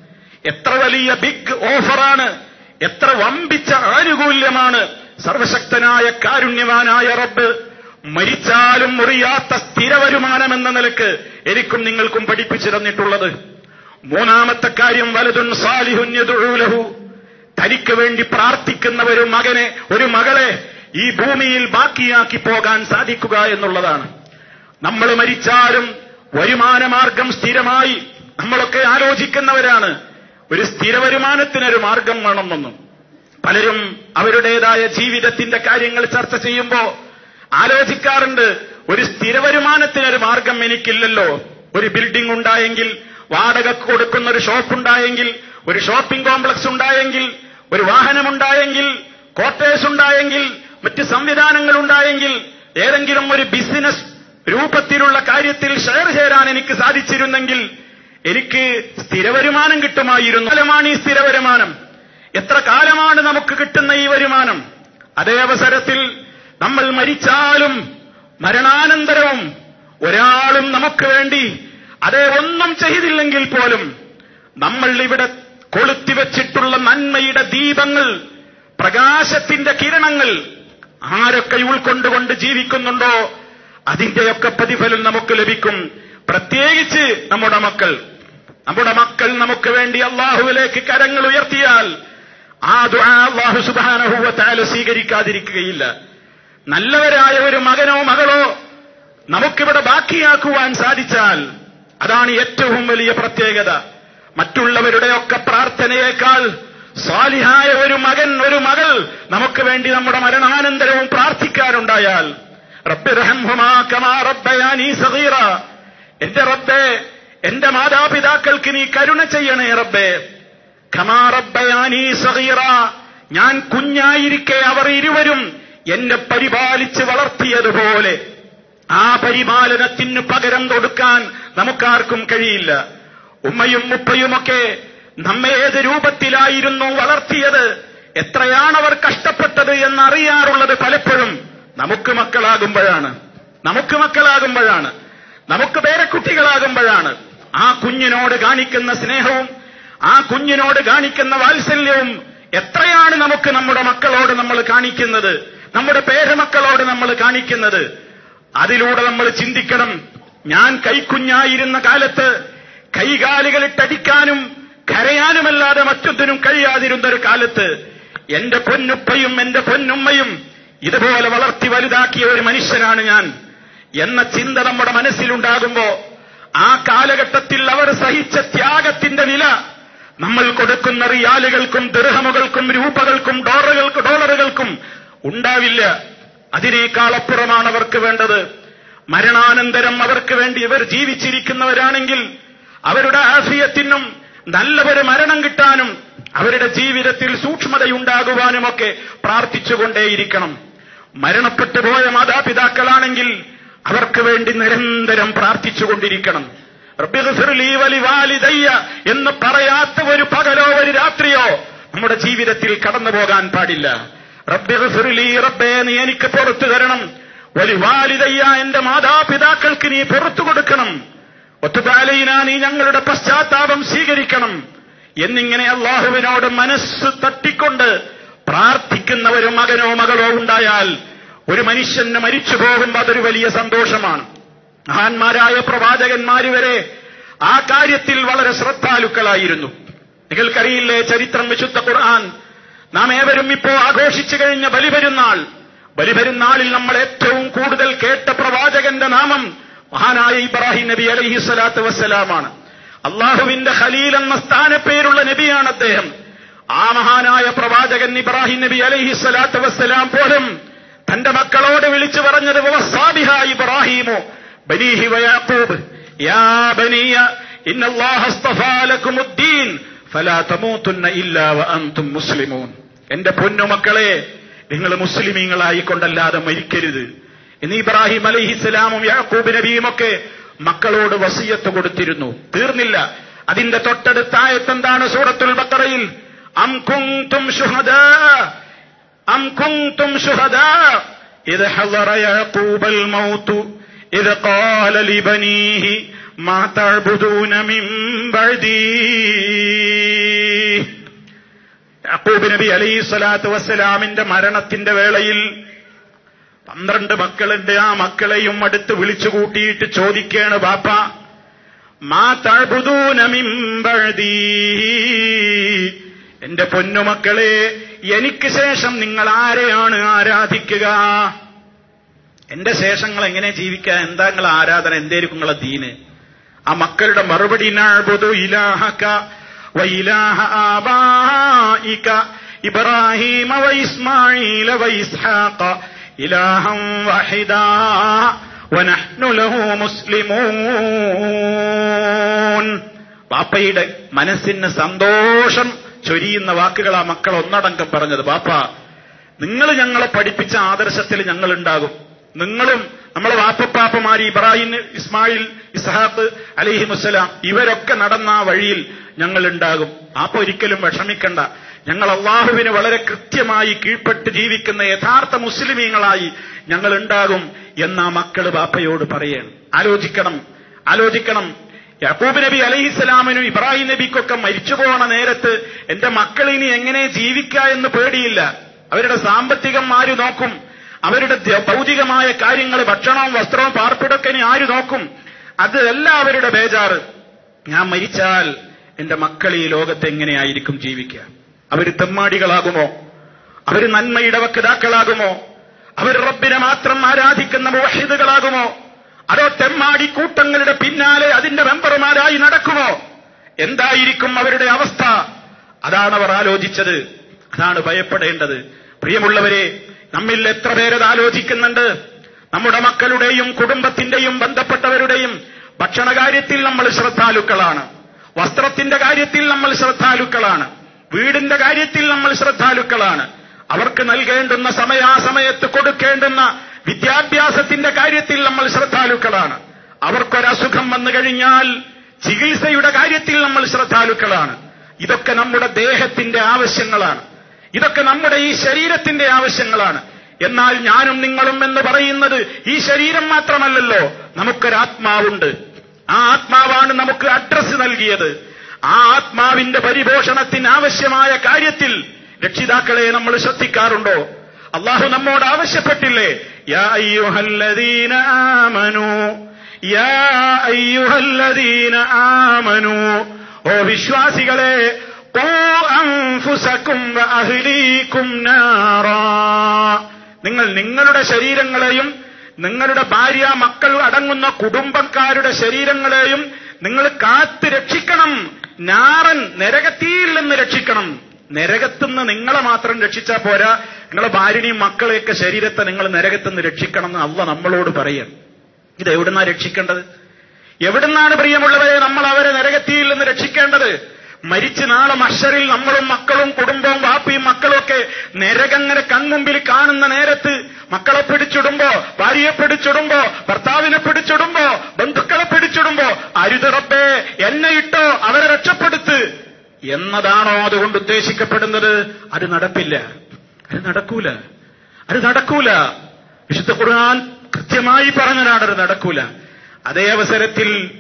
എത്ര വലിയ ബിഗ് ഓഫറാണ് എത്ര വമ്പിച്ച ആനുകൂല്യമാണ് സർവശക്തനായ കാരുണ്യവാനായ റബ്ബ് മരിച്ചാലും മുറിയാത്ത സ്ഥിര വരുമാനം എന്ന നിലയ്ക്ക് എനിക്കും നിങ്ങൾക്കും പഠിപ്പിച്ചു തന്നിട്ടുള്ളത് മൂന്നാമത്തെ കാര്യം വലതുൻ സാലിഹുന്യതുഴൂലഹു തനിക്ക് വേണ്ടി പ്രാർത്ഥിക്കുന്ന ഒരു മകനെ ഒരു മകളെ ഈ ഭൂമിയിൽ ബാക്കിയാക്കി പോകാൻ സാധിക്കുക എന്നുള്ളതാണ്. നമ്മൾ മരിച്ചാലും വരുമാനമാർഗം സ്ഥിരമായി നമ്മളൊക്കെ ആലോചിക്കുന്നവരാണ്. ഒരു സ്ഥിര വരുമാനത്തിനൊരു മാർഗം വേണമെന്നും പലരും അവരുടേതായ ജീവിതത്തിന്റെ കാര്യങ്ങൾ ചർച്ച ചെയ്യുമ്പോ ആലോചിക്കാറുണ്ട് ഒരു സ്ഥിര വരുമാനത്തിനൊരു മാർഗം എനിക്കില്ലല്ലോ. ഒരു ബിൽഡിംഗ് ഉണ്ടായെങ്കിൽ വാടക കൊടുക്കുന്ന ഒരു ഷോപ്പ് ഉണ്ടായെങ്കിൽ ഒരു ഷോപ്പിംഗ് കോംപ്ലക്സ് ഉണ്ടായെങ്കിൽ ഒരു വാഹനമുണ്ടായെങ്കിൽ ക്വാർട്ടേഴ്സ് ഉണ്ടായെങ്കിൽ മറ്റ് സംവിധാനങ്ങൾ ഉണ്ടായെങ്കിൽ ഏതെങ്കിലും ഒരു ബിസിനസ് രൂപത്തിലുള്ള കാര്യത്തിൽ ഷെയർ ചേരാൻ എനിക്ക് സാധിച്ചിരുന്നെങ്കിൽ എനിക്ക് സ്ഥിര വരുമാനം കിട്ടുമായിരുന്നു. കാലമാണ് ഈ സ്ഥിരവരുമാനം എത്ര കാലമാണ് നമുക്ക് കിട്ടുന്ന ഈ വരുമാനം? അതേ അവസരത്തിൽ നമ്മൾ മരിച്ചാലും മരണാനന്തരവും ഒരാളും നമുക്ക് വേണ്ടി അതേ ഒന്നും ചെയ്തില്ലെങ്കിൽ പോലും നമ്മൾ ഇവിടെ കൊളുത്തിവെച്ചിട്ടുള്ള നന്മയുടെ ദീപങ്ങൾ പ്രകാശത്തിന്റെ കിരണങ്ങൾ ആരൊക്കെ ഉൾക്കൊണ്ടുകൊണ്ട് ജീവിക്കുന്നുണ്ടോ അതിന്റെയൊക്കെ പ്രതിഫലം നമുക്ക് ലഭിക്കും. പ്രത്യേകിച്ച് നമ്മുടെ മക്കൾ. നമ്മുടെ മക്കൾ നമുക്ക് വേണ്ടി അള്ളാഹുവിലേക്ക് കരങ്ങൾ ഉയർത്തിയാൽ ആ ദുആ അള്ളാഹു സുബാനഹുവത്താല സ്വീകരിക്കാതിരിക്കുകയില്ല. നല്ലവരായ ഒരു മകനോ മകളോ നമുക്കിവിടെ ബാക്കിയാക്കുവാൻ സാധിച്ചാൽ അതാണ് ഏറ്റവും വലിയ പ്രത്യേകത. മറ്റുള്ളവരുടെയൊക്കെ പ്രാർത്ഥനയേക്കാൾ സ്വാലിഹായ ഒരു മകൻ ഒരു മകൾ നമുക്ക് വേണ്ടി നമ്മുടെ മരണാനന്തരവും പ്രാർത്ഥിക്കാനുണ്ടായാൽ എന്റെ റബ്ബെ എന്റെ മാതാപിതാക്കൾക്ക് നീ കരുണ ചെയ്യണേ റബ്ബെ. ഖമാ റബ്ബയാനീ സഗീറ. ഞാൻ കുഞ്ഞായിരിക്കെ അവർ ഇരുവരും എന്നെ പരിപാലിച്ച് വളർത്തിയതുപോലെ ആ പരിപാലനത്തിന് പകരം കൊടുക്കാൻ നമുക്കാർക്കും കഴിയില്ല. ഉമ്മയും ഉപ്പയുമൊക്കെ നമ്മെ ഏത് രൂപത്തിലായിരുന്നു വളർത്തിയത്? എത്രയാണ് അവർ കഷ്ടപ്പെട്ടത് എന്നറിയാറുള്ളത് പലപ്പോഴും നമുക്ക് മക്കളാകുമ്പോഴാണ്. നമുക്ക് മക്കളാകുമ്പോഴാണ്. നമുക്ക് പേരക്കുട്ടികളാകുമ്പോഴാണ് ആ കുഞ്ഞിനോട് കാണിക്കുന്ന സ്നേഹവും ആ കുഞ്ഞിനോട് കാണിക്കുന്ന വാത്സല്യവും എത്രയാണ് നമുക്ക് നമ്മുടെ മക്കളോട് നമ്മൾ കാണിക്കുന്നത്? നമ്മുടെ പേരമക്കളോട് നമ്മൾ കാണിക്കുന്നത്. അതിലൂടെ നമ്മൾ ചിന്തിക്കണം. ഞാൻ കൈക്കുഞ്ഞായിരുന്ന കാലത്ത് കൈകാലുകളിട്ടടിക്കാനും കരയാനുമല്ലാതെ മറ്റൊന്നിനും കഴിയാതിരുന്ന ഒരു കാലത്ത് എന്റെ പൊന്നുപ്പയും എന്റെ പൊന്നുമ്മയും ഇതുപോലെ വളർത്തി വലുതാക്കിയ ഒരു മനുഷ്യനാണ് ഞാൻ. എന്ന ചിന്ത നമ്മുടെ മനസ്സിലുണ്ടാകുമ്പോ ആ കാലഘട്ടത്തിൽ അവർ സഹിച്ച ത്യാഗത്തിന്റെ നില നമ്മൾ കൊടുക്കുന്ന റിയാലുകൾക്കും ദൃഹമുകൾക്കും രൂപകൾക്കും ഡോളറുകൾക്ക് ഡോളറുകൾക്കും ഉണ്ടാവില്ല. അതിനേക്കാളപ്പുറമാണ് അവർക്ക് വേണ്ടത്. മരണാനന്തരം അവർക്ക് വേണ്ടി ഇവർ ജീവിച്ചിരിക്കുന്നവരാണെങ്കിൽ അവരുടെ ആശയത്തിനും നല്ലവര് മരണം കിട്ടാനും അവരുടെ ജീവിതത്തിൽ സൂക്ഷ്മതയുണ്ടാകുവാനുമൊക്കെ പ്രാർത്ഥിച്ചുകൊണ്ടേയിരിക്കണം. മരണപ്പെട്ടു പോയ മാതാപിതാക്കളാണെങ്കിൽ അവർക്ക് വേണ്ടി നിരന്തരം പ്രാർത്ഥിച്ചുകൊണ്ടിരിക്കണം. റബ്ബിഗ്ഫിർലി വലിവാലിദയ്യ എന്ന് പറയാത്ത ഒരു പകലോ ഒരു രാത്രിയോ നമ്മുടെ ജീവിതത്തിൽ കടന്നു പോകാൻ പാടില്ല. റബ്ബിഗ്ഫിർലി റബ്ബേ നീ എനിക്ക് പുറത്തു തരണം. ഒരു വാലിതയ്യ എന്റെ മാതാപിതാക്കൾക്ക് നീ പുറത്തു കൊടുക്കണം. ഒത്തുപാലയിന നീ ഞങ്ങളുടെ പശ്ചാത്താപം സ്വീകരിക്കണം. എന്നിങ്ങനെ അള്ളാഹുവിനോട് മനസ്സ് തട്ടിക്കൊണ്ട് പ്രാർത്ഥിക്കുന്ന ഒരു മകനോ മകളോ ഉണ്ടായാൽ ഒരു മനുഷ്യന് മരിച്ചു പോകുമ്പോൾ അതൊരു വലിയ സന്തോഷമാണ്. മഹാന്മാരായ പ്രവാചകന്മാര് വരെ ആ കാര്യത്തിൽ വളരെ ശ്രദ്ധാലുക്കളായിരുന്നു. നിങ്ങൾക്കറിയില്ലേ ചരിത്രം വിശുദ്ധ ഖുർആൻ? നാം ഏവരും ഇപ്പോ ആഘോഷിച്ചു കഴിഞ്ഞ ബലിപെരുന്നാൾ. ബലിപെരുന്നാളിൽ നമ്മൾ ഏറ്റവും കൂടുതൽ കേട്ട പ്രവാചകന്റെ നാമം മഹാനായ ഇബ്രാഹിം നബി അലഹി സ്വലാത്തു വസ്സലാമാണ്. അള്ളാഹുവിന്റെ ഖലീൽ എന്ന സ്ഥാനപ്പേരുള്ള നബിയാണ് അദ്ദേഹം. ആ മഹാനായ പ്രവാചകൻ ഇബ്രാഹിം നബി അലഹി സ്വലാത്തു വസ്സലാം പോലും തന്റെ മക്കളോട് വിളിച്ചു പറഞ്ഞത് ഇബ്രാഹിമോ ബനീഹി വയാക്കൂബ് യാ ബനിയ ഇന്നല്ലാഹ ലക്കുമുദ്ദീൻ ഫലാതമൂത്തുന്ന ഇല്ലാ മുസ്ലിമൂൻ. എന്റെ പൊന്നുമക്കളെ നിങ്ങൾ മുസ്ലിമീങ്ങളായിക്കൊണ്ടല്ലാതെ മരിക്കരുത്. ഇനി ഇബ്രാഹിം അലഹിസ്സലാമും യാക്കൂബ് നബിയുമൊക്കെ മക്കളോട് വസീയത്ത് കൊടുത്തിരുന്നു. തീർന്നില്ല. അതിന്റെ തൊട്ടടുത്തായത്തെന്താണ് സൂറത്തുൽ ബക്കറയിൽ? ഇത് ഹദറ യഅഖൂബൽ മൗത്തു ഇത് ഖാല ലിബനീഹി ما تعبدون من بعدي യാക്കൂബ് നബി അലൈഹി സ്വലാത്തു വസ്സലാമിന്റെ മരണത്തിന്റെ വേളയിൽ പന്ത്രണ്ട് മക്കളുണ്ട് ആ മക്കളെയും അടുത്ത് വിളിച്ചു കൂട്ടിയിട്ട് ചോദിക്കാണ് ബാപ്പ മാ തഴുതൂനമിമ്പഴതീ എന്റെ പൊന്നുമക്കളെ എനിക്ക് ശേഷം നിങ്ങൾ ആരെയാണ് ആരാധിക്കുക എന്റെ ശേഷങ്ങൾ എങ്ങനെ ജീവിക്കുക എന്താ നിങ്ങൾ ആരാധന എന്തായിരിക്കും നിങ്ങളെ ദീന് ആ മക്കളുടെ മറുപടി ഇലാഹക വഇലാഹ ആബായിക ലഹു മുസ്ലിമൂൻ. മനസ്സിന് സന്തോഷം ചൊരിയുന്ന വാക്കുകൾ ആ മക്കൾ ഒന്നടങ്കം പറഞ്ഞത്. പാപ്പ നിങ്ങൾ ഞങ്ങളെ പഠിപ്പിച്ച ആദർശത്തിൽ ഞങ്ങളുണ്ടാകും. നിങ്ങളും നമ്മളെ വാപ്പപ്പാപ്പമാർ ഇബ്രാഹിം ഇസ്മായിൽ ഇസ്ഹാബ് അലിഹി മുസ്സലാം ഇവരൊക്കെ നടന്ന ആ വഴിയിൽ ഞങ്ങൾ ഉണ്ടാകും ആപ്പ ഒരിക്കലും വിഷമിക്കണ്ട. ഞങ്ങൾ അള്ളാഹുവിന് വളരെ കൃത്യമായി കീഴ്പ്പെട്ട് ജീവിക്കുന്ന യഥാർത്ഥ മുസ്ലിമീങ്ങളായി ഞങ്ങൾ ഉണ്ടാകും എന്ന മക്കൾ ബാപ്പയോട് പറയണം. ആലോചിക്കണം. ആലോചിക്കണം. യാക്കൂബ് നബി അലഹിസ്സലാമിനും ഇബ്രാഹിം നബിക്കൊക്കെ മരിച്ചു പോണ നേരത്ത് എന്റെ മക്കൾ ഇനി എങ്ങനെ ജീവിക്ക എന്ന് പേടിയില്ല. അവരുടെ സാമ്പത്തികം ആര് നോക്കും? അവരുടെ ഭൗതികമായ കാര്യങ്ങൾ ഭക്ഷണവും വസ്ത്രവും പാർപ്പിടൊക്കെ ഇനി ആര് നോക്കും? അത് എല്ലാവരുടെ ബേജാറ്. ഞാൻ മരിച്ചാൽ എന്റെ മക്കൾ ഈ ലോകത്ത് എങ്ങനെയായിരിക്കും ജീവിക്കുക? അവർ തെമ്മാടികളാകുമോ? അവർ നന്മയുടെ വക്താക്കളാകുമോ അവർ റബ്ബിനെ മാത്രം ആരാധിക്കുന്ന മുവഹിദുകളാകുമോ? അതോ തെമ്മാടി കൂട്ടങ്ങളുടെ പിന്നാലെ അതിന്റെ മെമ്പർമാരായി നടക്കുമോ? എന്തായിരിക്കും അവരുടെ അവസ്ഥ? അതാണ് അവർ ആലോചിച്ചത്. അതാണ് ഭയപ്പെടേണ്ടത്. പ്രിയമുള്ളവരെ നമ്മിൽ എത്ര പേരത് ആലോചിക്കുന്നുണ്ട്? നമ്മുടെ മക്കളുടെയും കുടുംബത്തിന്റെയും ബന്ധപ്പെട്ടവരുടെയും ഭക്ഷണകാര്യത്തിൽ നമ്മൾ ശ്രദ്ധാലുക്കളാണ്. വസ്ത്രത്തിന്റെ കാര്യത്തിൽ നമ്മൾ ശ്രദ്ധാലുക്കളാണ്. വീടിന്റെ കാര്യത്തിൽ നമ്മൾ ശ്രദ്ധാലുക്കളാണ്. അവർക്ക് നൽകേണ്ടുന്ന സമയാസമയത്ത് കൊടുക്കേണ്ടുന്ന വിദ്യാഭ്യാസത്തിന്റെ കാര്യത്തിൽ നമ്മൾ ശ്രദ്ധാലുക്കളാണ്. അവർക്കൊരസുഖം വന്നു കഴിഞ്ഞാൽ ചികിത്സയുടെ കാര്യത്തിൽ നമ്മൾ ശ്രദ്ധാലുക്കളാണ്. ഇതൊക്കെ നമ്മുടെ ദേഹത്തിന്റെ ആവശ്യങ്ങളാണ്. ഇതൊക്കെ നമ്മുടെ ഈ ശരീരത്തിന്റെ ആവശ്യങ്ങളാണ്. എന്നാൽ ഞാനും നിങ്ങളും എന്ന് പറയുന്നത് ഈ ശരീരം മാത്രമല്ലല്ലോ നമുക്കൊരാത്മാവുണ്ട് ആ ആത്മാവാണ് നമുക്ക് അഡ്രസ് നൽകിയത്. ആ ആത്മാവിന്റെ പരിപോഷണത്തിന് ആവശ്യമായ കാര്യത്തിൽ രക്ഷിതാക്കളെ നമ്മൾ ശ്രദ്ധിക്കാറുണ്ടോ? അള്ളാഹു നമ്മോട് ആവശ്യപ്പെട്ടില്ലേ? യാ അയ്യുഹല്ലദീന യാ അയ്യുഹല്ലദീന ആമനു. ഓ വിശ്വാസികളെ നിങ്ങൾ നിങ്ങളുടെ ശരീരങ്ങളെയും നിങ്ങളുടെ ഭാര്യ മക്കൾ അടങ്ങുന്ന കുടുംബക്കാരുടെ ശരീരങ്ങളെയും നിങ്ങൾ കാത്തു രക്ഷിക്കണം. നാറൻ നരകത്തിയിൽ നിന്ന് രക്ഷിക്കണം. നരകത്തുനിന്ന് നിങ്ങളെ മാത്രം രക്ഷിച്ചാൽ പോരാ. നിങ്ങളെ ഭാര്യനെയും മക്കളെയൊക്കെ ശരീരത്തെ നിങ്ങൾ നരകത്തുനിന്ന് രക്ഷിക്കണം എന്ന് അല്ല നമ്മളോട് പറയാം ഇത് എവിടുന്നാ രക്ഷിക്കേണ്ടത്? എവിടുന്നാണ് പ്രിയമുള്ളവരെ നമ്മൾ അവരെ നരകത്തിയിൽ നിന്ന് രക്ഷിക്കേണ്ടത്? മരിച്ച് നാളെ മഷറിൽ നമ്മളും മക്കളും കുടുംബവും വാപ്പിയും മക്കളും ഒക്കെ നരകങ്ങനെ കൺമുമ്പിൽ കാണുന്ന നേരത്ത് മക്കളെ പിടിച്ചിടുമ്പോ ഭാര്യയെ പിടിച്ചിടുമ്പോ ഭർത്താവിനെ പിടിച്ചിടുമ്പോ ബന്ധുക്കളെ പിടിച്ചിടുമ്പോ അരുതറപ്പേ എന്നെ ഇട്ടോ അവരെ രക്ഷപ്പെടുത്ത് എന്നതാണോ അതുകൊണ്ട് ഉദ്ദേശിക്കപ്പെടുന്നത്? അത് നടപ്പില്ല. അത് നടക്കൂല. അത് നടക്കൂല. വിശുദ്ധ ഖുർആൻ കൃത്യമായി പറഞ്ഞതാണ് അത് നടക്കൂല. അതേ അവസരത്തിൽ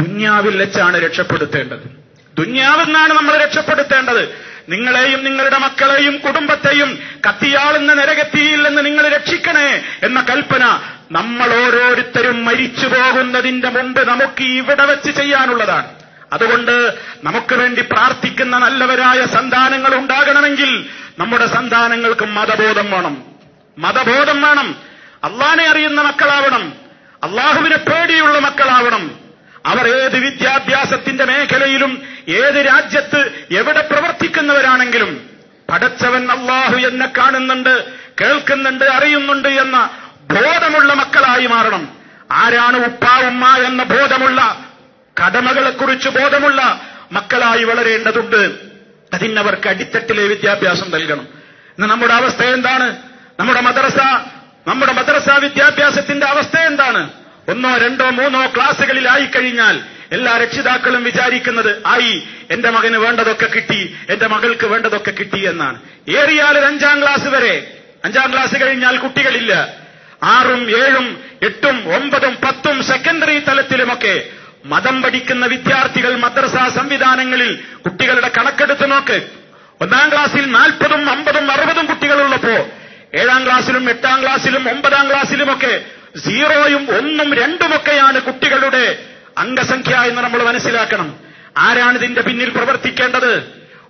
ദുന്യാവിൽ വെച്ചാണ് രക്ഷപ്പെടുത്തേണ്ടത്. ദുന്യാവെന്നാണ് നമ്മൾ രക്ഷപ്പെടുത്തേണ്ടത്. നിങ്ങളെയും നിങ്ങളുടെ മക്കളെയും കുടുംബത്തെയും കത്തിയാളുന്ന നരകത്തിയിൽ നിന്ന് നിങ്ങൾ രക്ഷിക്കണേ എന്ന കൽപ്പന നമ്മൾ ഓരോരുത്തരും മരിച്ചു പോകുന്നതിന്റെ മുമ്പ് നമുക്ക് ഇവിടെ വെച്ച് ചെയ്യാനുള്ളതാണ്. അതുകൊണ്ട് നമുക്ക് വേണ്ടി പ്രാർത്ഥിക്കുന്ന നല്ലവരായ സന്താനങ്ങൾ ഉണ്ടാകണമെങ്കിൽ നമ്മുടെ സന്താനങ്ങൾക്ക് മതബോധം വേണം. മതബോധം വേണം. അള്ളാനെ അറിയുന്ന മക്കളാവണം. അള്ളാഹുവിനെ പേടിയുള്ള മക്കളാവണം. അവർ ഏത് വിദ്യാഭ്യാസത്തിന്റെ മേഖലയിലും ഏത് രാജ്യത്ത് എവിടെ പ്രവർത്തിക്കുന്നവരാണെങ്കിലും പടച്ചവൻ അള്ളാഹു എന്നെ കാണുന്നുണ്ട് കേൾക്കുന്നുണ്ട് അറിയുന്നുണ്ട് എന്ന ബോധമുള്ള മക്കളായി മാറണം. ആരാണ് ഉപ്പ ഉമ്മ എന്ന ബോധമുള്ള കടമകളെക്കുറിച്ച് ബോധമുള്ള മക്കളായി വളരേണ്ടതുണ്ട്. അതിനവർക്ക് അടിത്തട്ടിലെ വിദ്യാഭ്യാസം നൽകണം. ഇന്ന് നമ്മുടെ അവസ്ഥ എന്താണ്? നമ്മുടെ മദ്രസ നമ്മുടെ മദ്രസ വിദ്യാഭ്യാസത്തിന്റെ അവസ്ഥ എന്താണ്? ഒന്നോ രണ്ടോ മൂന്നോ ക്ലാസ്സുകളിലായി കഴിഞ്ഞാൽ എല്ലാ രക്ഷിതാക്കളും വിചാരിക്കുന്നത് ആയി എന്റെ മകന് വേണ്ടതൊക്കെ കിട്ടി എന്റെ മകൾക്ക് വേണ്ടതൊക്കെ കിട്ടി എന്നാണ്. ഏറിയാൽ ഒരു അഞ്ചാം ക്ലാസ് വരെ. അഞ്ചാം ക്ലാസ് കഴിഞ്ഞാൽ കുട്ടികളില്ല. ആറും ഏഴും എട്ടും ഒമ്പതും പത്തും സെക്കൻഡറി തലത്തിലുമൊക്കെ മതം പഠിക്കുന്ന വിദ്യാർത്ഥികൾ മദ്രസ സംവിധാനങ്ങളിൽ കുട്ടികളുടെ കണക്കെടുത്ത് നോക്ക്. ഒന്നാം ക്ലാസ്സിൽ നാൽപ്പതും അമ്പതും അറുപതും കുട്ടികളുള്ളപ്പോ ഏഴാം ക്ലാസ്സിലും എട്ടാം ക്ലാസ്സിലും ഒമ്പതാം ക്ലാസ്സിലുമൊക്കെ സീറോയും ഒന്നും രണ്ടുമൊക്കെയാണ് കുട്ടികളുടെ അംഗസംഖ്യ എന്ന് നമ്മൾ മനസ്സിലാക്കണം. ആരാണ് ഇതിന്റെ പിന്നിൽ പ്രവർത്തിക്കേണ്ടത്?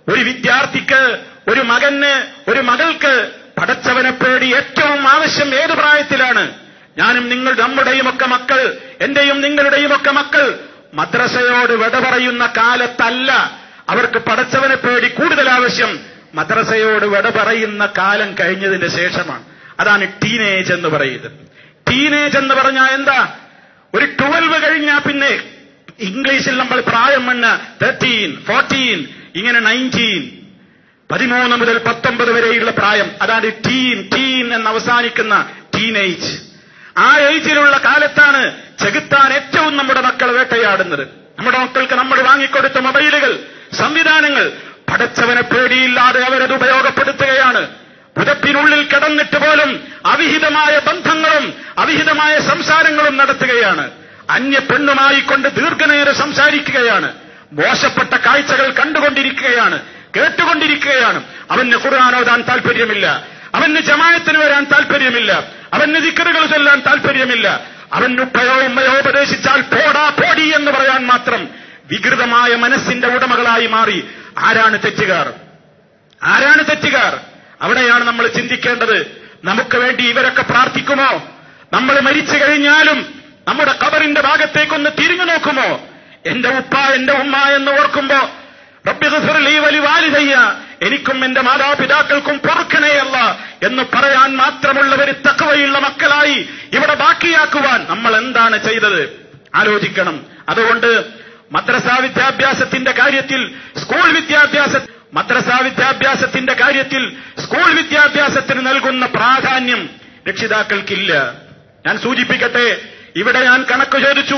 ഒരു വിദ്യാർത്ഥിക്ക് ഒരു മകന് ഒരു മകൾക്ക് പടച്ചവനെ പേടി ഏറ്റവും ആവശ്യം ഏത് പ്രായത്തിലാണ്? ഞാനും നിങ്ങൾ നമ്മുടെയും ഒക്കെ മക്കൾ എന്റെയും നിങ്ങളുടെയും ഒക്കെ മക്കൾ മദ്രസയോട് വിട പറയുന്ന കാലത്തല്ല. അവർക്ക് പടച്ചവനെ പേടി കൂടുതൽ ആവശ്യം. മദ്രസയോട് വിട പറയുന്ന കാലം കഴിഞ്ഞതിന്റെ ശേഷമാണ്. അതാണ് ടീനേജ് എന്ന് പറയുന്നത്. ടീനേജ് എന്ന് പറഞ്ഞാൽ എന്താ? ഒരു ട്വൽവ് കഴിഞ്ഞാൽ പിന്നെ ഇംഗ്ലീഷിൽ നമ്മൾ പ്രായം വന്ന് തേർട്ടീൻ ഫോർട്ടീൻ ഇങ്ങനെ നയന്റീൻ പതിമൂന്ന് മുതൽ പത്തൊമ്പത് വരെയുള്ള പ്രായം. അതാണ് ടീൻ ടീൻ എന്ന് അവസാനിക്കുന്ന ടീനേജ് ആ ഏജിലുള്ള കാലത്താണ് ചെകുത്താൻ ഏറ്റവും നമ്മുടെ മക്കൾ വേട്ടയാടുന്നത്. നമ്മുടെ മക്കൾക്ക് നമ്മൾ വാങ്ങിക്കൊടുത്ത മൊബൈലുകൾ സംവിധാനങ്ങൾ പടച്ചവനെ പേടിയില്ലാതെ അവരത് ഉപയോഗപ്പെടുത്തുകയാണ്. പുതപ്പിനുള്ളിൽ കിടന്നിട്ട് പോലും അവിഹിതമായ ബന്ധങ്ങളും അവിഹിതമായ സംസാരങ്ങളും നടത്തുകയാണ്. അന്യ പെണ്ണുമായിക്കൊണ്ട് ദീർഘനേരം സംസാരിക്കുകയാണ്. മോശപ്പെട്ട കാഴ്ചകൾ കണ്ടുകൊണ്ടിരിക്കുകയാണ് കേട്ടുകൊണ്ടിരിക്കുകയാണ്. അവന് ഖുർആൻ ഓതാൻ താല്പര്യമില്ല അവന് ജമായത്തിന് വരാൻ താൽപര്യമില്ല അവന് ദിക്കറുകൾ ചൊല്ലാൻ താൽപര്യമില്ല അവൻ ഉപ്പയോ ഉമ്മയോ ഉപദേശിച്ചാൽ പോടാ പോടി എന്ന് പറയാൻ മാത്രം വികൃതമായ മനസ്സിന്റെ ഉടമകളായി മാറി. ആരാണ് തെറ്റുകാർ? ആരാണ് തെറ്റുകാർ? അവിടെയാണ് നമ്മൾ ചിന്തിക്കേണ്ടത്. നമുക്ക് വേണ്ടി ഇവരൊക്കെ പ്രാർത്ഥിക്കുമോ? നമ്മൾ മരിച്ചു കഴിഞ്ഞാലും നമ്മുടെ കബറിന്റെ ഭാഗത്തേക്കൊന്ന് തിരിഞ്ഞു നോക്കുമോ? എന്റെ ഉപ്പ എന്റെ ഉമ്മ എന്ന് ഓർക്കുമ്പോ വാലിദയ്യ എനിക്കും എന്റെ മാതാപിതാക്കൾക്കും പൊറുക്കണേയല്ല എന്ന് പറയാൻ മാത്രമുള്ള ഒരു തക്കവയുള്ള മക്കളായി ഇവിടെ ബാക്കിയാക്കുവാൻ നമ്മൾ എന്താണ് ചെയ്തത്? ആലോചിക്കണം. അതുകൊണ്ട് മദ്രസാ വിദ്യാഭ്യാസത്തിന്റെ കാര്യത്തിൽ സ്കൂൾ വിദ്യാഭ്യാസ മദ്രസ വിദ്യാഭ്യാസത്തിന്റെ കാര്യത്തിൽ സ്കൂൾ വിദ്യാഭ്യാസത്തിന് നൽകുന്ന പ്രാധാന്യം രക്ഷിതാക്കൾക്കില്ല. ഞാൻ സൂചിപ്പിക്കട്ടെ ഇവിടെ ഞാൻ കണക്ക് ചോദിച്ചു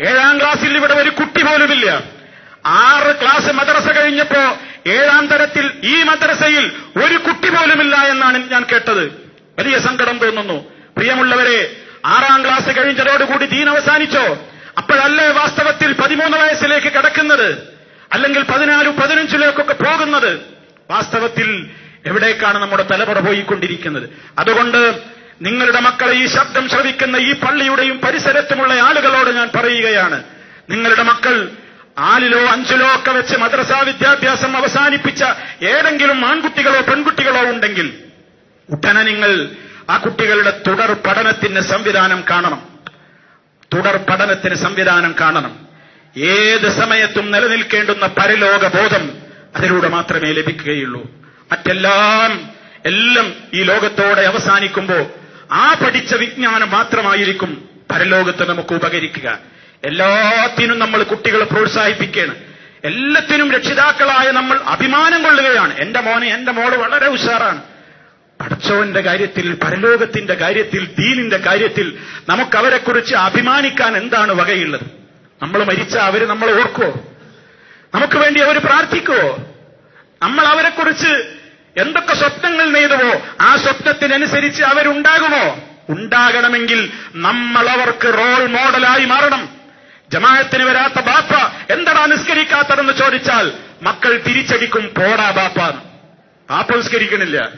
ഏഴാം ക്ലാസ്സിൽ ഇവിടെ ഒരു കുട്ടി പോലുമില്ല. ആറ് ക്ലാസ് മദ്രസ കഴിഞ്ഞപ്പോ ഏഴാം തരത്തിൽ ഈ മദ്രസയിൽ ഒരു കുട്ടി പോലുമില്ല എന്നാണ് ഞാൻ കേട്ടത്. വലിയ സങ്കടം തോന്നുന്നു. പ്രിയമുള്ളവരെ ആറാം ക്ലാസ് കഴിഞ്ഞതോടുകൂടി ദീൻ അവസാനിച്ചോ? അപ്പോഴല്ലേ വാസ്തവത്തിൽ പതിമൂന്ന് വയസ്സിലേക്ക് കിടക്കുന്നത്? അല്ലെങ്കിൽ പതിനാലും പതിനഞ്ചിലേക്കൊക്കെ പോകുന്നത് വാസ്തവത്തിൽ എവിടേക്കാണ് നമ്മുടെ തലമുറ പോയിക്കൊണ്ടിരിക്കുന്നത്? അതുകൊണ്ട് നിങ്ങളുടെ മക്കളെ ഈ ശബ്ദം ശ്രവിക്കുന്ന ഈ പള്ളിയുടെയും പരിസരത്തുമുള്ള ആളുകളോട് ഞാൻ പറയുകയാണ്. നിങ്ങളുടെ മക്കൾ ആലിലോ അഞ്ചിലോ ഒക്കെ വെച്ച് മദ്രസ വിദ്യാഭ്യാസം അവസാനിപ്പിച്ച ഏതെങ്കിലും ആൺകുട്ടികളോ പെൺകുട്ടികളോ ഉണ്ടെങ്കിൽ ഉടനെ നിങ്ങൾ ആ കുട്ടികളുടെ തുടർ പഠനത്തിന് സംവിധാനം കാണണം. തുടർ പഠനത്തിന് സംവിധാനം കാണണം. ഏത് സമയത്തും നിലനിൽക്കേണ്ടുന്ന പരലോക ബോധം അതിലൂടെ മാത്രമേ ലഭിക്കുകയുള്ളൂ. മറ്റെല്ലാം എല്ലാം ഈ ലോകത്തോടെ അവസാനിക്കുമ്പോൾ ആ പഠിച്ച വിജ്ഞാനം മാത്രമായിരിക്കും പരലോകത്ത് നമുക്ക് ഉപകരിക്കുക. എല്ലാത്തിനും നമ്മൾ കുട്ടികളെ പ്രോത്സാഹിപ്പിക്കുകയാണ്. എല്ലാത്തിനും രക്ഷിതാക്കളായ നമ്മൾ അഭിമാനം കൊള്ളുകയാണ്. എന്റെ മോനെ എന്റെ മോൾ വളരെ ഉഷാറാണ്. പഠിച്ചവന്റെ കാര്യത്തിൽ പരലോകത്തിന്റെ കാര്യത്തിൽ ദീനിന്റെ കാര്യത്തിൽ നമുക്ക് അവരെക്കുറിച്ച് അഭിമാനിക്കാൻ എന്താണ് വകയുള്ളത്? നമ്മൾ മരിച്ച അവർ നമ്മളെ ഓർക്കുവോ? നമുക്ക് വേണ്ടി അവർ പ്രാർത്ഥിക്കുവോ? നമ്മൾ അവരെക്കുറിച്ച് എന്തൊക്കെ സ്വപ്നങ്ങൾ നെയ്തുവോ ആ സ്വപ്നത്തിനനുസരിച്ച് അവരുണ്ടാകുമോ? ഉണ്ടാകണമെങ്കിൽ നമ്മൾ അവർക്ക് റോൾ മോഡലായി മാറണം. ജമാഅത്തിന് വരാത്ത ബാപ്പ എന്തടാ നിസ്കരിക്കാത്തതെന്ന് ചോദിച്ചാൽ മക്കൾ തിരിച്ചടിക്കും പോടാ ബാപ്പ. ബാപ്പ നിസ്കരിക്കണില്ല.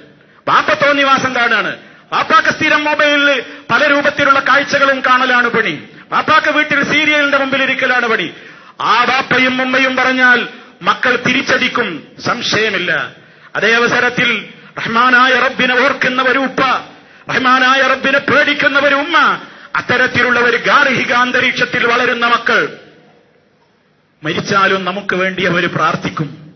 ബാപ്പ തോന്നിവാസം കാണാണ്. ബാപ്പാക്ക് സ്ഥിരം മൊബൈലിൽ പല രൂപത്തിലുള്ള കാഴ്ചകളും കാണലാണ് പണി. ബാപ്പാക്ക് വീട്ടിൽ സീരിയലിന്റെ മുമ്പിൽ ഇരിക്കലാണ് പണി ആ ബാപ്പയും ഉമ്മയും പറഞ്ഞാൽ മക്കൾ തിരിച്ചടിക്കും സംശയമില്ല. അതേ അവസരത്തിൽ റഹ്മാനായ റബ്ബിനെ ഓർക്കുന്ന ഒരു ഉപ്പ റഹ്മാനായ റബ്ബിനെ പേടിക്കുന്ന ഒരു ഉമ്മ അത്തരത്തിലുള്ള ഒരു ഗാർഹിക അന്തരീക്ഷത്തിൽ വളരുന്ന മക്കൾ. മരിച്ചാലും നമുക്ക് വേണ്ടി അവർ പ്രാർത്ഥിക്കും.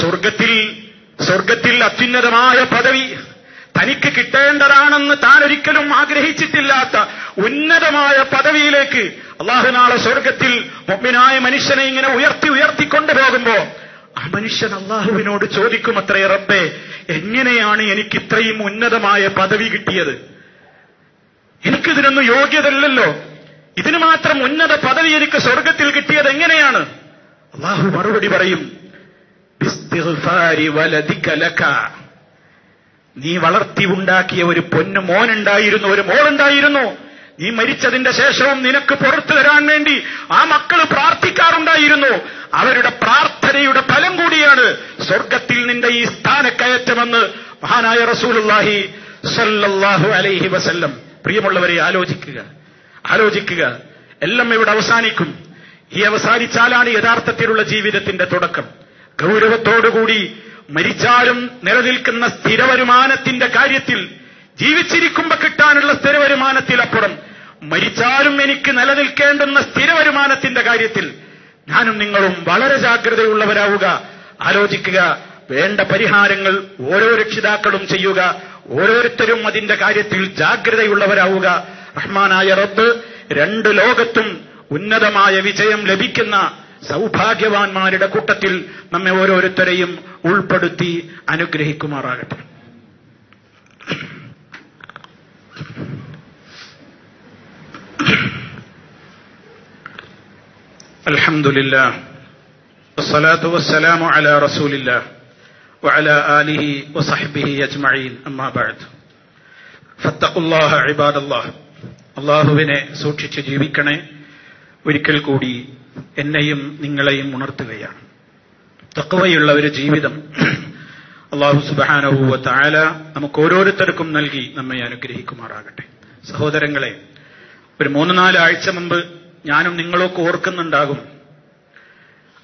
സ്വർഗത്തിൽ സ്വർഗത്തിൽ അത്യുന്നതമായ പദവി തനിക്ക് കിട്ടേണ്ടതാണെന്ന് താൻ ഒരിക്കലും ആഗ്രഹിച്ചിട്ടില്ലാത്ത ഉന്നതമായ പദവിയിലേക്ക് അള്ളാഹുനാളെ സ്വർഗത്തിൽ മൊമ്മിനായ മനുഷ്യനെ ഇങ്ങനെ ഉയർത്തി ഉയർത്തി കൊണ്ടുപോകുമ്പോ ആ മനുഷ്യൻ അള്ളാഹുവിനോട് ചോദിക്കും അത്രേ റബ്ബേ എങ്ങനെയാണ് എനിക്ക് ഇത്രയും ഉന്നതമായ പദവി കിട്ടിയത്? എനിക്കിതിനൊന്നും യോഗ്യതല്ലല്ലോ ഇതിന് മാത്രം ഉന്നത പദവി എനിക്ക് സ്വർഗത്തിൽ കിട്ടിയത് എങ്ങനെയാണ്? അള്ളാഹു മറുപടി പറയും. നീ വളർത്തി ഉണ്ടാക്കിയ ഒരു പൊന്നു മോനുണ്ടായിരുന്നു ഒരു മോളുണ്ടായിരുന്നു. നീ മരിച്ചതിന്റെ ശേഷവും നിനക്ക് പുറത്തു തരാൻ വേണ്ടി ആ മക്കൾ പ്രാർത്ഥിക്കാറുണ്ടായിരുന്നു. അവരുടെ പ്രാർത്ഥനയുടെ ഫലം കൂടിയാണ് സ്വർഗത്തിൽ നിന്റെ ഈ സ്ഥാനക്കയറ്റമെന്ന് മഹാനായ റസൂലുള്ളാഹി സല്ലല്ലാഹു അലൈഹി വസല്ലം. പ്രിയമുള്ളവരെ ആലോചിക്കുക. ആലോചിക്കുക. എല്ലാം ഇവിടെ അവസാനിക്കും. ഈ അവസാനിച്ചാലാണ് യഥാർത്ഥത്തിലുള്ള ജീവിതത്തിന്റെ തുടക്കം. ഗൗരവത്തോടുകൂടി മരിച്ചാലും നിലനിൽക്കുന്ന സ്ഥിരവരുമാനത്തിന്റെ കാര്യത്തിൽ ജീവിച്ചിരിക്കുമ്പോ കിട്ടാനുള്ള സ്ഥിരവരുമാനത്തിലപ്പുറം മരിച്ചാലും എനിക്ക് നിലനിൽക്കേണ്ടുന്ന സ്ഥിരവരുമാനത്തിന്റെ കാര്യത്തിൽ ഞാനും നിങ്ങളും വളരെ ജാഗ്രതയുള്ളവരാവുക. ആലോചിക്കുക. വേണ്ട പരിഹാരങ്ങൾ ഓരോ രക്ഷിതാക്കളും ചെയ്യുക. ഓരോരുത്തരും അതിന്റെ കാര്യത്തിൽ ജാഗ്രതയുള്ളവരാവുക. റഹ്മാനായ റബ്ബ് രണ്ട് ലോകത്തും ഉന്നതമായ വിജയം ലഭിക്കുന്ന സൗഭാഗ്യവാന്മാരുടെ കൂട്ടത്തിൽ നമ്മെ ഓരോരുത്തരെയും ഉൾപ്പെടുത്തി അനുഗ്രഹിക്കുമാറാകട്ടെ الحمد لله والصلاة والسلام على رسول الله وعلى آله وصحبه أجمعين أما بعد فاتقوا الله عباد الله അള്ളാഹുവിനെ സൂക്ഷിച്ച് ജീവിക്കണേ ഒരിക്കൽ കൂടി എന്നെയും നിങ്ങളെയും ഉണർത്തുകയാണ്. തക്കവയുള്ള ഒരു ജീവിതം അള്ളാഹു സുബാനഹുവ താല നമുക്ക് ഓരോരുത്തർക്കും നൽകി നമ്മെ അനുഗ്രഹിക്കുമാറാകട്ടെ. സഹോദരങ്ങളെ ഒരു മൂന്ന് നാലാഴ്ച മുമ്പ് ഞാനും നിങ്ങളൊക്കെ ഓർക്കുന്നുണ്ടാകും.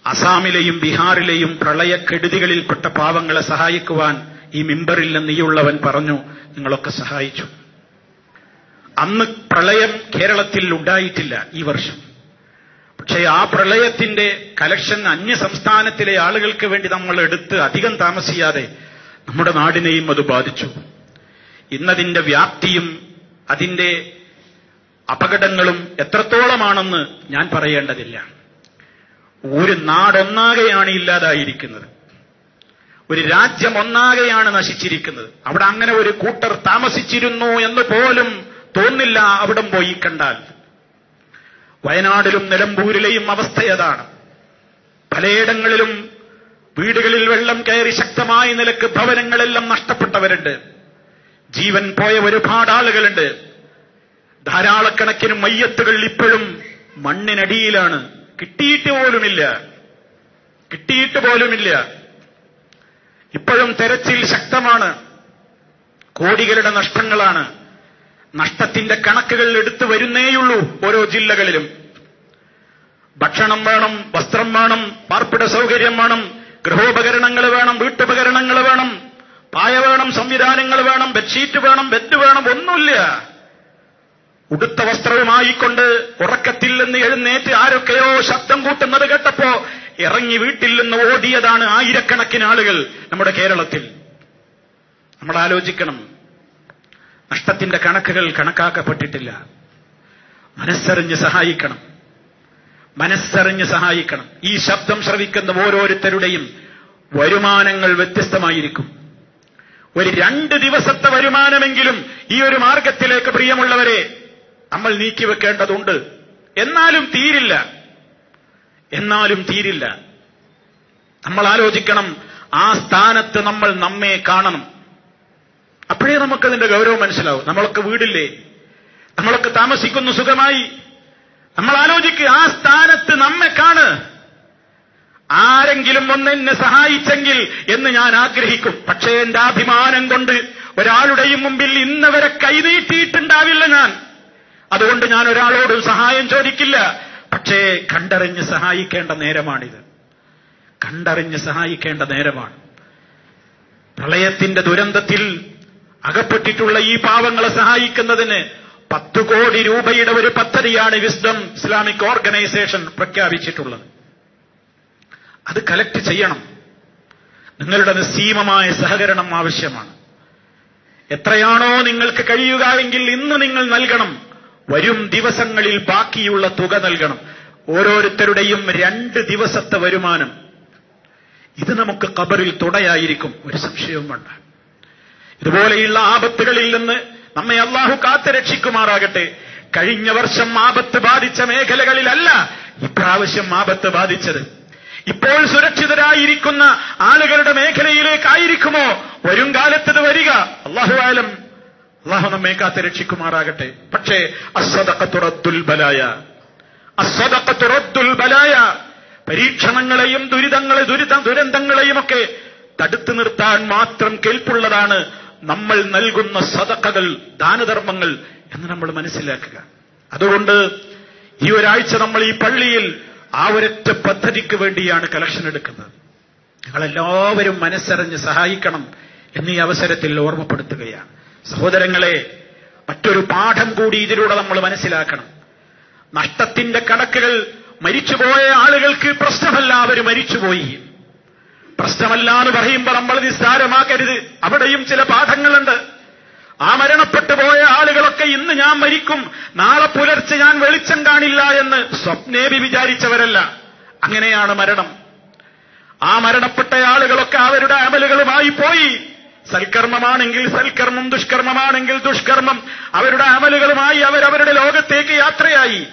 അസാമിലെയും ബീഹാറിലെയും പ്രളയക്കെടുതികളിൽപ്പെട്ട പാവങ്ങളെ സഹായിക്കുവാൻ ഈ മിമ്പറിൽ നീയുള്ളവൻ പറഞ്ഞു നിങ്ങളൊക്കെ സഹായിച്ചു. അന്ന് പ്രളയം കേരളത്തിൽ ഉണ്ടായിട്ടില്ല ഈ വർഷം. പക്ഷേ ആ പ്രളയത്തിന്റെ കലക്ഷൻ അന്യ സംസ്ഥാനത്തിലെ ആളുകൾക്ക് വേണ്ടി നമ്മൾ എടുത്ത് അധികം താമസിയാതെ നമ്മുടെ നാടിനെയും അത് ബാധിച്ചു. ഇന്നതിന്റെ വ്യാപ്തിയും അതിന്റെ അപകടങ്ങളും എത്രത്തോളമാണെന്ന് ഞാൻ പറയേണ്ടതില്ല. ഒരു നാടൊന്നാകെയാണ് ഇല്ലാതായിരിക്കുന്നത്. ഒരു രാജ്യം ഒന്നാകെയാണ് നശിച്ചിരിക്കുന്നത്. അവിടെ അങ്ങനെ ഒരു കൂട്ടർ താമസിച്ചിരുന്നു എന്ന് പോലും തോന്നില്ല അവിടം പോയി കണ്ടാൽ. വയനാടിലും നിലമ്പൂരിലെയും അവസ്ഥയതാണ് പലയിടങ്ങളിലും വീടുകളിൽ വെള്ളം കയറി ശക്തമായ നിലയ്ക്ക് ഭവനങ്ങളെല്ലാം നഷ്ടപ്പെട്ടവരുണ്ട്. ജീവൻ പോയ ഒരുപാട് ആളുകളുണ്ട്. ധാരാളക്കണക്കിന് മയ്യത്തുകൾ ഇപ്പോഴും മണ്ണിനടിയിലാണ്. കിട്ടിയിട്ട് പോലുമില്ല. കിട്ടിയിട്ട് പോലുമില്ല. ഇപ്പോഴും തെരച്ചിൽ ശക്തമാണ്. കോടികളുടെ നഷ്ടങ്ങളാണ്. നഷ്ടത്തിന്റെ കണക്കുകൾ എടുത്തു വരുന്നേയുള്ളൂ ഓരോ ജില്ലകളിലും. ഭക്ഷണം വേണം വസ്ത്രം വേണം പാർപ്പിട സൗകര്യം വേണം ഗൃഹോപകരണങ്ങൾ വേണം വീട്ടുപകരണങ്ങൾ വേണം പായ വേണം സംവിധാനങ്ങൾ വേണം ബെഡ്ഷീറ്റ് വേണം ബെഡ് വേണം ഒന്നുമില്ല. ഉടുത്ത വസ്ത്രവുമായിക്കൊണ്ട് ഉറക്കത്തിൽ നിന്ന് എഴുന്നേറ്റ് ആരൊക്കെയോ ശബ്ദം കൂട്ടുന്നത് കേട്ടപ്പോ ഇറങ്ങി വീട്ടിൽ നിന്ന് ഓടിയതാണ് ആയിരക്കണക്കിന് ആളുകൾ നമ്മുടെ കേരളത്തിൽ. നമ്മൾ ആലോചിക്കണം. നഷ്ടത്തിന്റെ കണക്കുകൾ കണക്കാക്കപ്പെട്ടിട്ടില്ല. മനസ്സറിഞ്ഞ് സഹായിക്കണം. മനസ്സറിഞ്ഞ് സഹായിക്കണം. ഈ ശബ്ദം ശ്രവിക്കുന്ന ഓരോരുത്തരുടെയും വരുമാനങ്ങൾ വ്യത്യസ്തമായിരിക്കും. ഒരു രണ്ട് ദിവസത്തെ വരുമാനമെങ്കിലും ഈ ഒരു മാർഗത്തിലേക്ക് പ്രിയമുള്ളവരെ നമ്മൾ നീക്കിവെക്കേണ്ടതുണ്ട് എന്നാലും തീരില്ല. എന്നാലും തീരില്ല. നമ്മൾ ആലോചിക്കണം ആ സ്ഥാനത്ത് നമ്മൾ നമ്മെ കാണണം. അപ്പോഴേ നമുക്കതിന്റെ ഗൗരവം മനസ്സിലാവും. നമ്മളൊക്കെ വീടില്ലേ? നമ്മളൊക്കെ താമസിക്കുന്നു സുഖമായി. നമ്മൾ ആലോചിക്കുക ആ സ്ഥാനത്ത് നമ്മെ കാണ് ആരെങ്കിലും ഒന്ന് എന്നെ സഹായിച്ചെങ്കിൽ എന്ന് ഞാൻ ആഗ്രഹിക്കും. പക്ഷേ എന്റെ അഭിമാനം കൊണ്ട് ഒരാളുടെയും മുമ്പിൽ ഇന്നവരെ കൈനീട്ടിയിട്ടുണ്ടാവില്ല ഞാൻ. അതുകൊണ്ട് ഞാൻ ഒരാളോട് സഹായം ചോദിക്കില്ല. പക്ഷേ കണ്ടറിഞ്ഞ് സഹായിക്കേണ്ട നേരമാണിത്. കണ്ടറിഞ്ഞ് സഹായിക്കേണ്ട നേരമാണ്. പ്രളയത്തിന്റെ ദുരന്തത്തിൽ അകപ്പെട്ടിട്ടുള്ള ഈ പാവങ്ങളെ സഹായിക്കുന്നതിന് പത്ത് കോടി രൂപയുടെ ഒരു പദ്ധതിയാണ് വിസ്ഡം ഇസ്ലാമിക് ഓർഗനൈസേഷൻ പ്രഖ്യാപിച്ചിട്ടുള്ളത്. അത് കലക്ട് ചെയ്യണം. നിങ്ങളുടെ നിസ്സീമമായ സഹകരണം ആവശ്യമാണ്. എത്രയാണോ നിങ്ങൾക്ക് കഴിയുക എങ്കിൽ ഇന്ന് നിങ്ങൾ നൽകണം. വരും ദിവസങ്ങളിൽ ബാക്കിയുള്ള തുക നൽകണം. ഓരോരുത്തരുടെയും രണ്ട് ദിവസത്തെ വരുമാനം. ഇത് നമുക്ക് കബറിൽ തുടയായിരിക്കും. ഒരു സംശയവും വേണ്ട. ഇതുപോലെയുള്ള ആപത്തുകളിൽ നിന്ന് നമ്മെ അള്ളാഹു കാത്തു രക്ഷിക്കുമാറാകട്ടെ. കഴിഞ്ഞ വർഷം ആപത്ത് ബാധിച്ച മേഖലകളിലല്ല ഇപ്രാവശ്യം ആപത്ത് ബാധിച്ചത്. ഇപ്പോൾ സുരക്ഷിതരായിരിക്കുന്ന ആളുകളുടെ മേഖലയിലേക്കായിരിക്കുമോ? വരും കാലത്ത് ഇത് വരിക. അള്ളാഹുവാലം അള്ളാഹു നമ്മെ കാത്ത് രക്ഷിക്കുമാറാകട്ടെ. പക്ഷേ ബലായ ബലായ പരീക്ഷണങ്ങളെയും ദുരിതങ്ങളെ ദുരിത ദുരന്തങ്ങളെയുമൊക്കെ തടുത്തു നിർത്താൻ മാത്രം കേൾപ്പുള്ളതാണ് നമ്മൾ നൽകുന്ന സതക്കകൾ ദാനധർമ്മങ്ങൾ എന്ന് നമ്മൾ മനസ്സിലാക്കുക. അതുകൊണ്ട് ഈ ഒരാഴ്ച നമ്മൾ ഈ പള്ളിയിൽ ആ ഒരൊറ്റ പദ്ധതിക്ക് വേണ്ടിയാണ് കളക്ഷൻ എടുക്കുന്നത്. ഞങ്ങളെല്ലാവരും മനസ്സറിഞ്ഞ് സഹായിക്കണം എന്നീ അവസരത്തിൽ ഓർമ്മപ്പെടുത്തുകയാണ്. സഹോദരങ്ങളെ മറ്റൊരു പാഠം കൂടി ഇതിലൂടെ നമ്മൾ മനസ്സിലാക്കണം. നഷ്ടത്തിന്റെ കണക്കുകൾ മരിച്ചുപോയ ആളുകൾക്ക് പ്രശ്നമല്ല അവർ മരിച്ചുപോയി. പ്രശ്നമല്ല എന്ന് പറയുമ്പോൾ നമ്മൾ നിസ്സാരമാക്കരുത്. അവിടെയും ചില പാഠങ്ങളുണ്ട്. ആ മരണപ്പെട്ടു പോയ ആളുകളൊക്കെ ഇന്ന് ഞാൻ മരിക്കും. നാളെ പുലർച്ചെ ഞാൻ വെളിച്ചം കാണില്ല എന്ന് സ്വപ്നേബി വിചാരിച്ചവരല്ല. അങ്ങനെയാണ് മരണം. ആ മരണപ്പെട്ട ആളുകളൊക്കെ അവരുടെ അമലുകളുമായി പോയി. സൽക്കർമ്മമാണെങ്കിൽ സൽക്കർമ്മം ദുഷ്കർമ്മമാണെങ്കിൽ ദുഷ്കർമ്മം. അവരുടെ അമലുകളുമായി അവരവരുടെ ലോകത്തേക്ക് യാത്രയായി.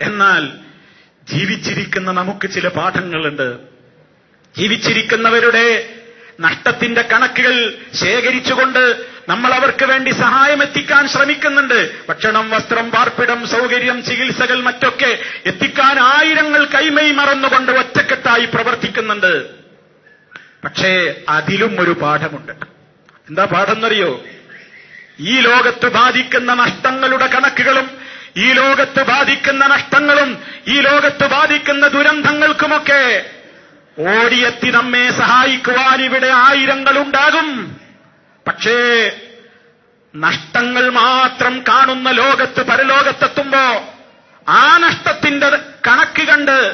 എന്നാൽ ജീവിച്ചിരിക്കുന്ന നമുക്ക് ചില പാഠങ്ങളുണ്ട്. ജീവിച്ചിരിക്കുന്നവരുടെ നഷ്ടത്തിന്റെ കണക്കുകൾ ശേഖരിച്ചുകൊണ്ട് നമ്മൾ അവർക്ക് വേണ്ടി സഹായം എത്തിക്കാൻ ശ്രമിക്കുന്നുണ്ട്. ഭക്ഷണം വസ്ത്രം പാർപ്പിടം സൗകര്യം ചികിത്സകൾ മറ്റൊക്കെ എത്തിക്കാൻ ആയിരങ്ങൾ കൈമൈ മറന്നുകൊണ്ട് ഒറ്റക്കെട്ടായി പ്രവർത്തിക്കുന്നുണ്ട്. പക്ഷേ അതിലും ഒരു പാഠമുണ്ട്. എന്താ പാഠം എന്നറിയോ ഈ ലോകത്ത് ബാധിക്കുന്ന നഷ്ടങ്ങളുടെ കണക്കുകളും ഈ ലോകത്ത് ബാധിക്കുന്ന നഷ്ടങ്ങളും ഈ ലോകത്ത് ബാധിക്കുന്ന ദുരന്തങ്ങൾക്കുമൊക്കെ ഓടിയെത്തി നമ്മെ സഹായിക്കുവാൻ ഇവിടെ ആയിരങ്ങളുണ്ടാകും. പക്ഷേ നഷ്ടങ്ങൾ മാത്രം കാണുന്ന ലോകത്ത് പരലോകത്തെത്തുമ്പോ ആ നഷ്ടത്തിന്റെ കണക്ക് കണ്ട്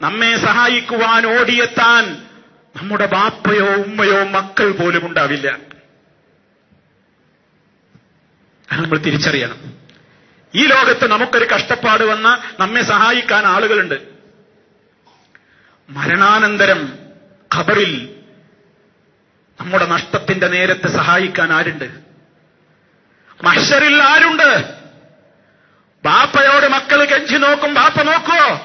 നമ്മെ സഹായിക്കുവാൻ ഓടിയെത്താൻ നമ്മുടെ ബാപ്പയോ ഉമ്മയോ മക്കൾ പോലും ഉണ്ടാവില്ല. നമ്മൾ തിരിച്ചറിയണം. ഈ ലോകത്ത് നമുക്കൊരു കഷ്ടപ്പാട് വന്ന നമ്മെ സഹായിക്കാൻ ആളുകളുണ്ട്. മരണാനന്തരം ഖബറിൽ നമ്മുടെ നഷ്ടത്തിന്റെ നേരത്തെ സഹായിക്കാൻ ആരുണ്ട്? മഷറിൽ ആരുണ്ട്? ബാപ്പയോട് മക്കൾ കെഞ്ചി നോക്കും ബാപ്പ നോക്കുവോ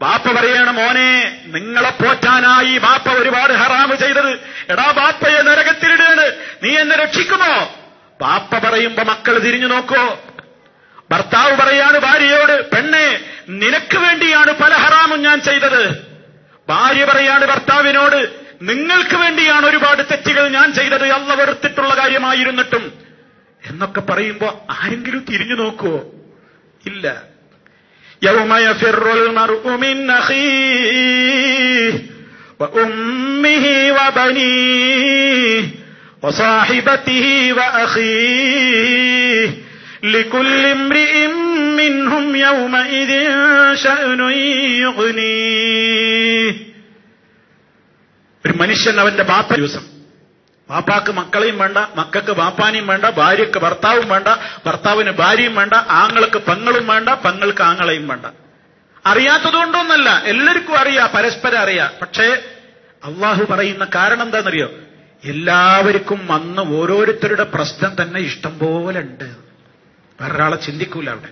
ബാപ്പ പറയണ മോനെ നിങ്ങളെ പോറ്റാനായി ബാപ്പ ഒരുപാട് ഹറാമ് ചെയ്തത്. എടാ ബാപ്പയെ നരകത്തിലിടേണ് നീ എന്നെ രക്ഷിക്കുമോ? ബാപ്പ പറയുമ്പോ മക്കൾ തിരിഞ്ഞു നോക്കോ. ഭർത്താവ് പറയാണ് ഭാര്യയോട് പെണ്ണെ നിനക്ക് വേണ്ടിയാണ് പല ഹറാമും ഞാൻ ചെയ്തത്. ഭാര്യ പറയാണ് ഭർത്താവിനോട് നിങ്ങൾക്ക് വേണ്ടിയാണ് ഒരുപാട് തെറ്റുകൾ ഞാൻ ചെയ്തത്. അല്ല വെറുത്തിട്ടുള്ള കാര്യമായിരുന്നിട്ടും. എന്നൊക്കെ പറയുമ്പോ ആരെങ്കിലും തിരിഞ്ഞു നോക്കുവോ? ഇല്ല. യൗമയ ഒരു മനുഷ്യൻ അവന്റെ ബാപ്പ ദിവസം. ബാപ്പാക്ക് മക്കളെയും വേണ്ട മക്കൾക്ക് ബാപ്പാനെയും വേണ്ട ഭാര്യക്ക് ഭർത്താവും വേണ്ട ഭർത്താവിന് ഭാര്യയും വേണ്ട ആങ്ങൾക്ക് പെങ്ങളും വേണ്ട പെങ്ങൾക്ക് ആങ്ങളെയും വേണ്ട. അറിയാത്തതുകൊണ്ടൊന്നല്ല എല്ലാവർക്കും അറിയാം പരസ്പരം അറിയാം. പക്ഷേ അള്ളാഹു പറയുന്ന കാരണം എന്താണെന്നറിയോ? എല്ലാവർക്കും വന്ന് ഓരോരുത്തരുടെ പ്രശ്നം തന്നെ ഇഷ്ടം പോലെ ഉണ്ട് വേറൊരാളെ ചിന്തിക്കൂല അവിടെ.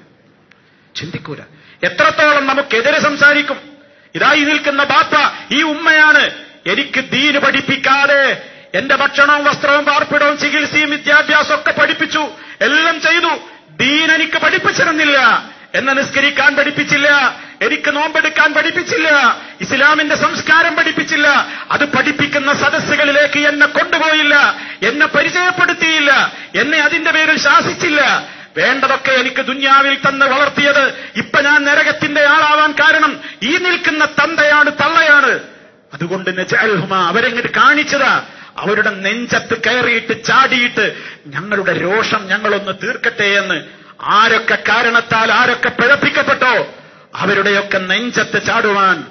ചിന്തിക്കൂല. എത്രത്തോളം നമുക്കെതിരെ സംസാരിക്കും? ഇതായി നിൽക്കുന്ന ബാപ്പ ഈ ഉമ്മയാണ്. എനിക്ക് ദീന് പഠിപ്പിക്കാതെ എന്റെ ഭക്ഷണവും വസ്ത്രവും പാർപ്പിടവും ചികിത്സയും വിദ്യാഭ്യാസവും ഒക്കെ പഠിപ്പിച്ചു. എല്ലാം ചെയ്തു. ദീൻ എനിക്ക് പഠിപ്പിച്ചിരുന്നില്ല. എന്നെ നിസ്കരിക്കാൻ പഠിപ്പിച്ചില്ല. എനിക്ക് നോമ്പെടുക്കാൻ പഠിപ്പിച്ചില്ല. ഇസ്ലാമിന്റെ സംസ്കാരം പഠിപ്പിച്ചില്ല. അത് പഠിപ്പിക്കുന്ന സദസ്സുകളിലേക്ക് എന്നെ കൊണ്ടുപോയില്ല. എന്നെ പരിചയപ്പെടുത്തിയില്ല. എന്നെ അതിന്റെ പേരിൽ ശാസിച്ചില്ല. വേണ്ടതൊക്കെ എനിക്ക് ദുന്യാവിൽ തന്ന് വളർത്തിയത് ഇപ്പൊ ഞാൻ നരകത്തിന്റെ ആളാവാൻ കാരണം ഈ നിൽക്കുന്ന തന്തയാണ് തള്ളയാണ്. അതുകൊണ്ട് നജാൽഹുമ അവരെങ്ങനെ കാണിച്ചതാ? അവരുടെ നെഞ്ചത്ത് കയറിയിട്ട് ചാടിയിട്ട് ഞങ്ങളുടെ രോഷം ഞങ്ങളൊന്ന് തീർക്കട്ടെ എന്ന് ആരൊക്കെ കാരണത്താൽ ആരൊക്കെ പിഴപ്പിക്കപ്പെട്ടോ? അവരുടെയൊക്കെ നെഞ്ചത്ത് ചാടുവാൻ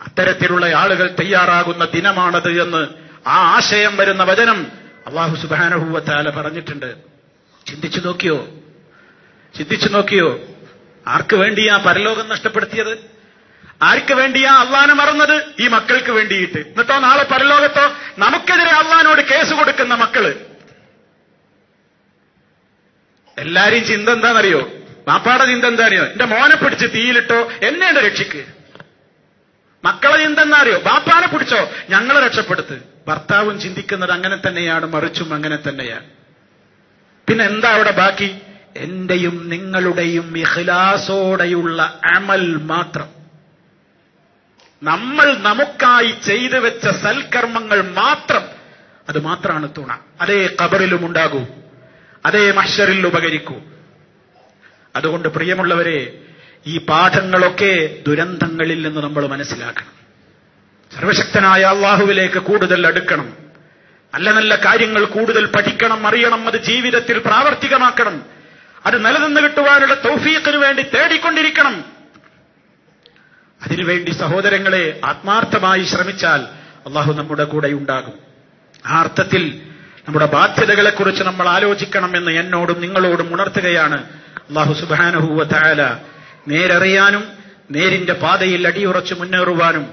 അത്തരത്തിലുള്ള ആളുകൾ തയ്യാറാകുന്ന ദിനമാണത് എന്ന് ആ ആശയം വരുന്ന വചനം അള്ളാഹു സുബാനഹൂവത്താല പറഞ്ഞിട്ടുണ്ട്. ചിന്തിച്ചു നോക്കിയോ? ചിന്തിച്ചു നോക്കിയോ? ആർക്ക് വേണ്ടിയാ പരലോകം നഷ്ടപ്പെടുത്തിയത്? ആർക്ക് വേണ്ടിയാ അള്ളാനെ മറന്നത്? ഈ മക്കൾക്ക് വേണ്ടിയിട്ട്. എന്നിട്ടോ നാളെ പരലോകത്തോ നമുക്കെതിരെ അള്ളഹാനോട് കേസ് കൊടുക്കുന്ന മക്കൾ. എല്ലാരെയും ചിന്ത എന്താണെന്നറിയോ? മാപ്പാടെ ചിന്ത എന്താണെയോ എന്റെ മോനെ പിടിച്ച് തീയിലിട്ടോ എന്നെയാണ് രക്ഷിക്ക്. മക്കളെ ചിന്ത എന്താ ബാപ്പാനെ പിടിച്ചോ ഞങ്ങളെ രക്ഷപ്പെടുത്ത്. ഭർത്താവും ചിന്തിക്കുന്നത് അങ്ങനെ തന്നെയാണ് മറിച്ചും അങ്ങനെ തന്നെയാണ്. പിന്നെ എന്താ അവിടെ ബാക്കി? എന്റെയും നിങ്ങളുടെയും ഇഖ്ലാസോടെയുള്ള അമൽ മാത്രം. നമ്മൾ നമുക്കായി ചെയ്തു വെച്ച സൽക്കർമ്മങ്ങൾ മാത്രം. അത് മാത്രമാണ് തുണ. അതേ കബറിലും ഉണ്ടാകൂ. അതേ മഷറിൽ ഉപകരിക്കൂ. അതുകൊണ്ട് പ്രിയമുള്ളവരെ ഈ പാഠങ്ങളൊക്കെ ദുരന്തങ്ങളിൽ നിന്ന് നമ്മൾ മനസ്സിലാക്കണം. സർവശക്തനായ അള്ളാഹുവിലേക്ക് കൂടുതൽ അടുക്കണം. നല്ല നല്ല കാര്യങ്ങൾ കൂടുതൽ പഠിക്കണം അറിയണം അത് ജീവിതത്തിൽ പ്രാവർത്തികമാക്കണം. അത് നിലനിന്ന് കിട്ടുവാനുള്ള തൗഫീഖിന് വേണ്ടി തേടിക്കൊണ്ടിരിക്കണം. അതിനുവേണ്ടി സഹോദരങ്ങളെ ആത്മാർത്ഥമായി ശ്രമിച്ചാൽ അള്ളാഹു നമ്മുടെ കൂടെ ഉണ്ടാകും. ആ അർത്ഥത്തിൽ നമ്മുടെ ബാധ്യതകളെക്കുറിച്ച് നമ്മൾ ആലോചിക്കണം എന്ന് എന്നോടും നിങ്ങളോടും ഉണർത്തുകയാണ് അള്ളാഹു സുബാനഹുവ തായാല നേരറിയാനും നേരിന്റെ പാതയിൽ അടിയുറച്ച് മുന്നേറുവാനും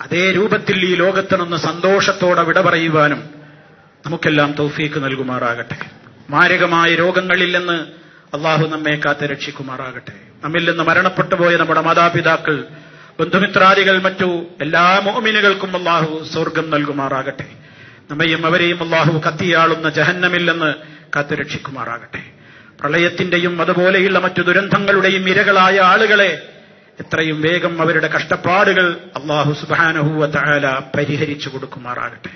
അതേ രൂപത്തിൽ ഈ ലോകത്ത് നിന്ന് സന്തോഷത്തോടെ വിട പറയുവാനും നമുക്കെല്ലാം തൗഫീക്ക് നൽകുമാറാകട്ടെ. മാരകമായ രോഗങ്ങളില്ലെന്ന് അള്ളാഹു നമ്മെ കാത്ത് രക്ഷിക്കുമാറാകട്ടെ നമ്മിൽ നിന്ന് മരണപ്പെട്ടു പോയ നമ്മുടെ മാതാപിതാക്കൾ ബന്ധുമിത്രാദികൾ മറ്റു എല്ലാ മോമിനുകൾക്കും അള്ളാഹു സ്വർഗം നൽകുമാറാകട്ടെ നമ്മയും അവരെയും അള്ളാഹു കത്തിയാളുന്ന ജഹന്നമിൽ നിന്ന് കാത്ത് രക്ഷിക്കുമാറാകട്ടെ പ്രളയത്തിന്റെയും അതുപോലെയുള്ള മറ്റു ദുരന്തങ്ങളുടെയും ഇരകളായ ആളുകളെ എത്രയും വേഗം അവരുടെ കഷ്ടപ്പാടുകൾ അള്ളാഹു സുബാനഹുവ തആല പരിഹരിച്ചു കൊടുക്കുമാറാകട്ടെ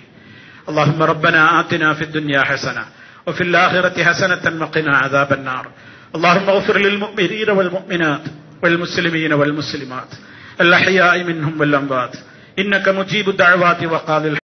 اللهم ربنا آتنا في الدنيا حسنة وفي الآخرة حسنة وقنا عذاب النار اللهم اغفر للمؤمنين والمؤمنات والمسلمين والمسلمات. الأحياء منهم والأموات. إنك مجيب الدعوات وقاضي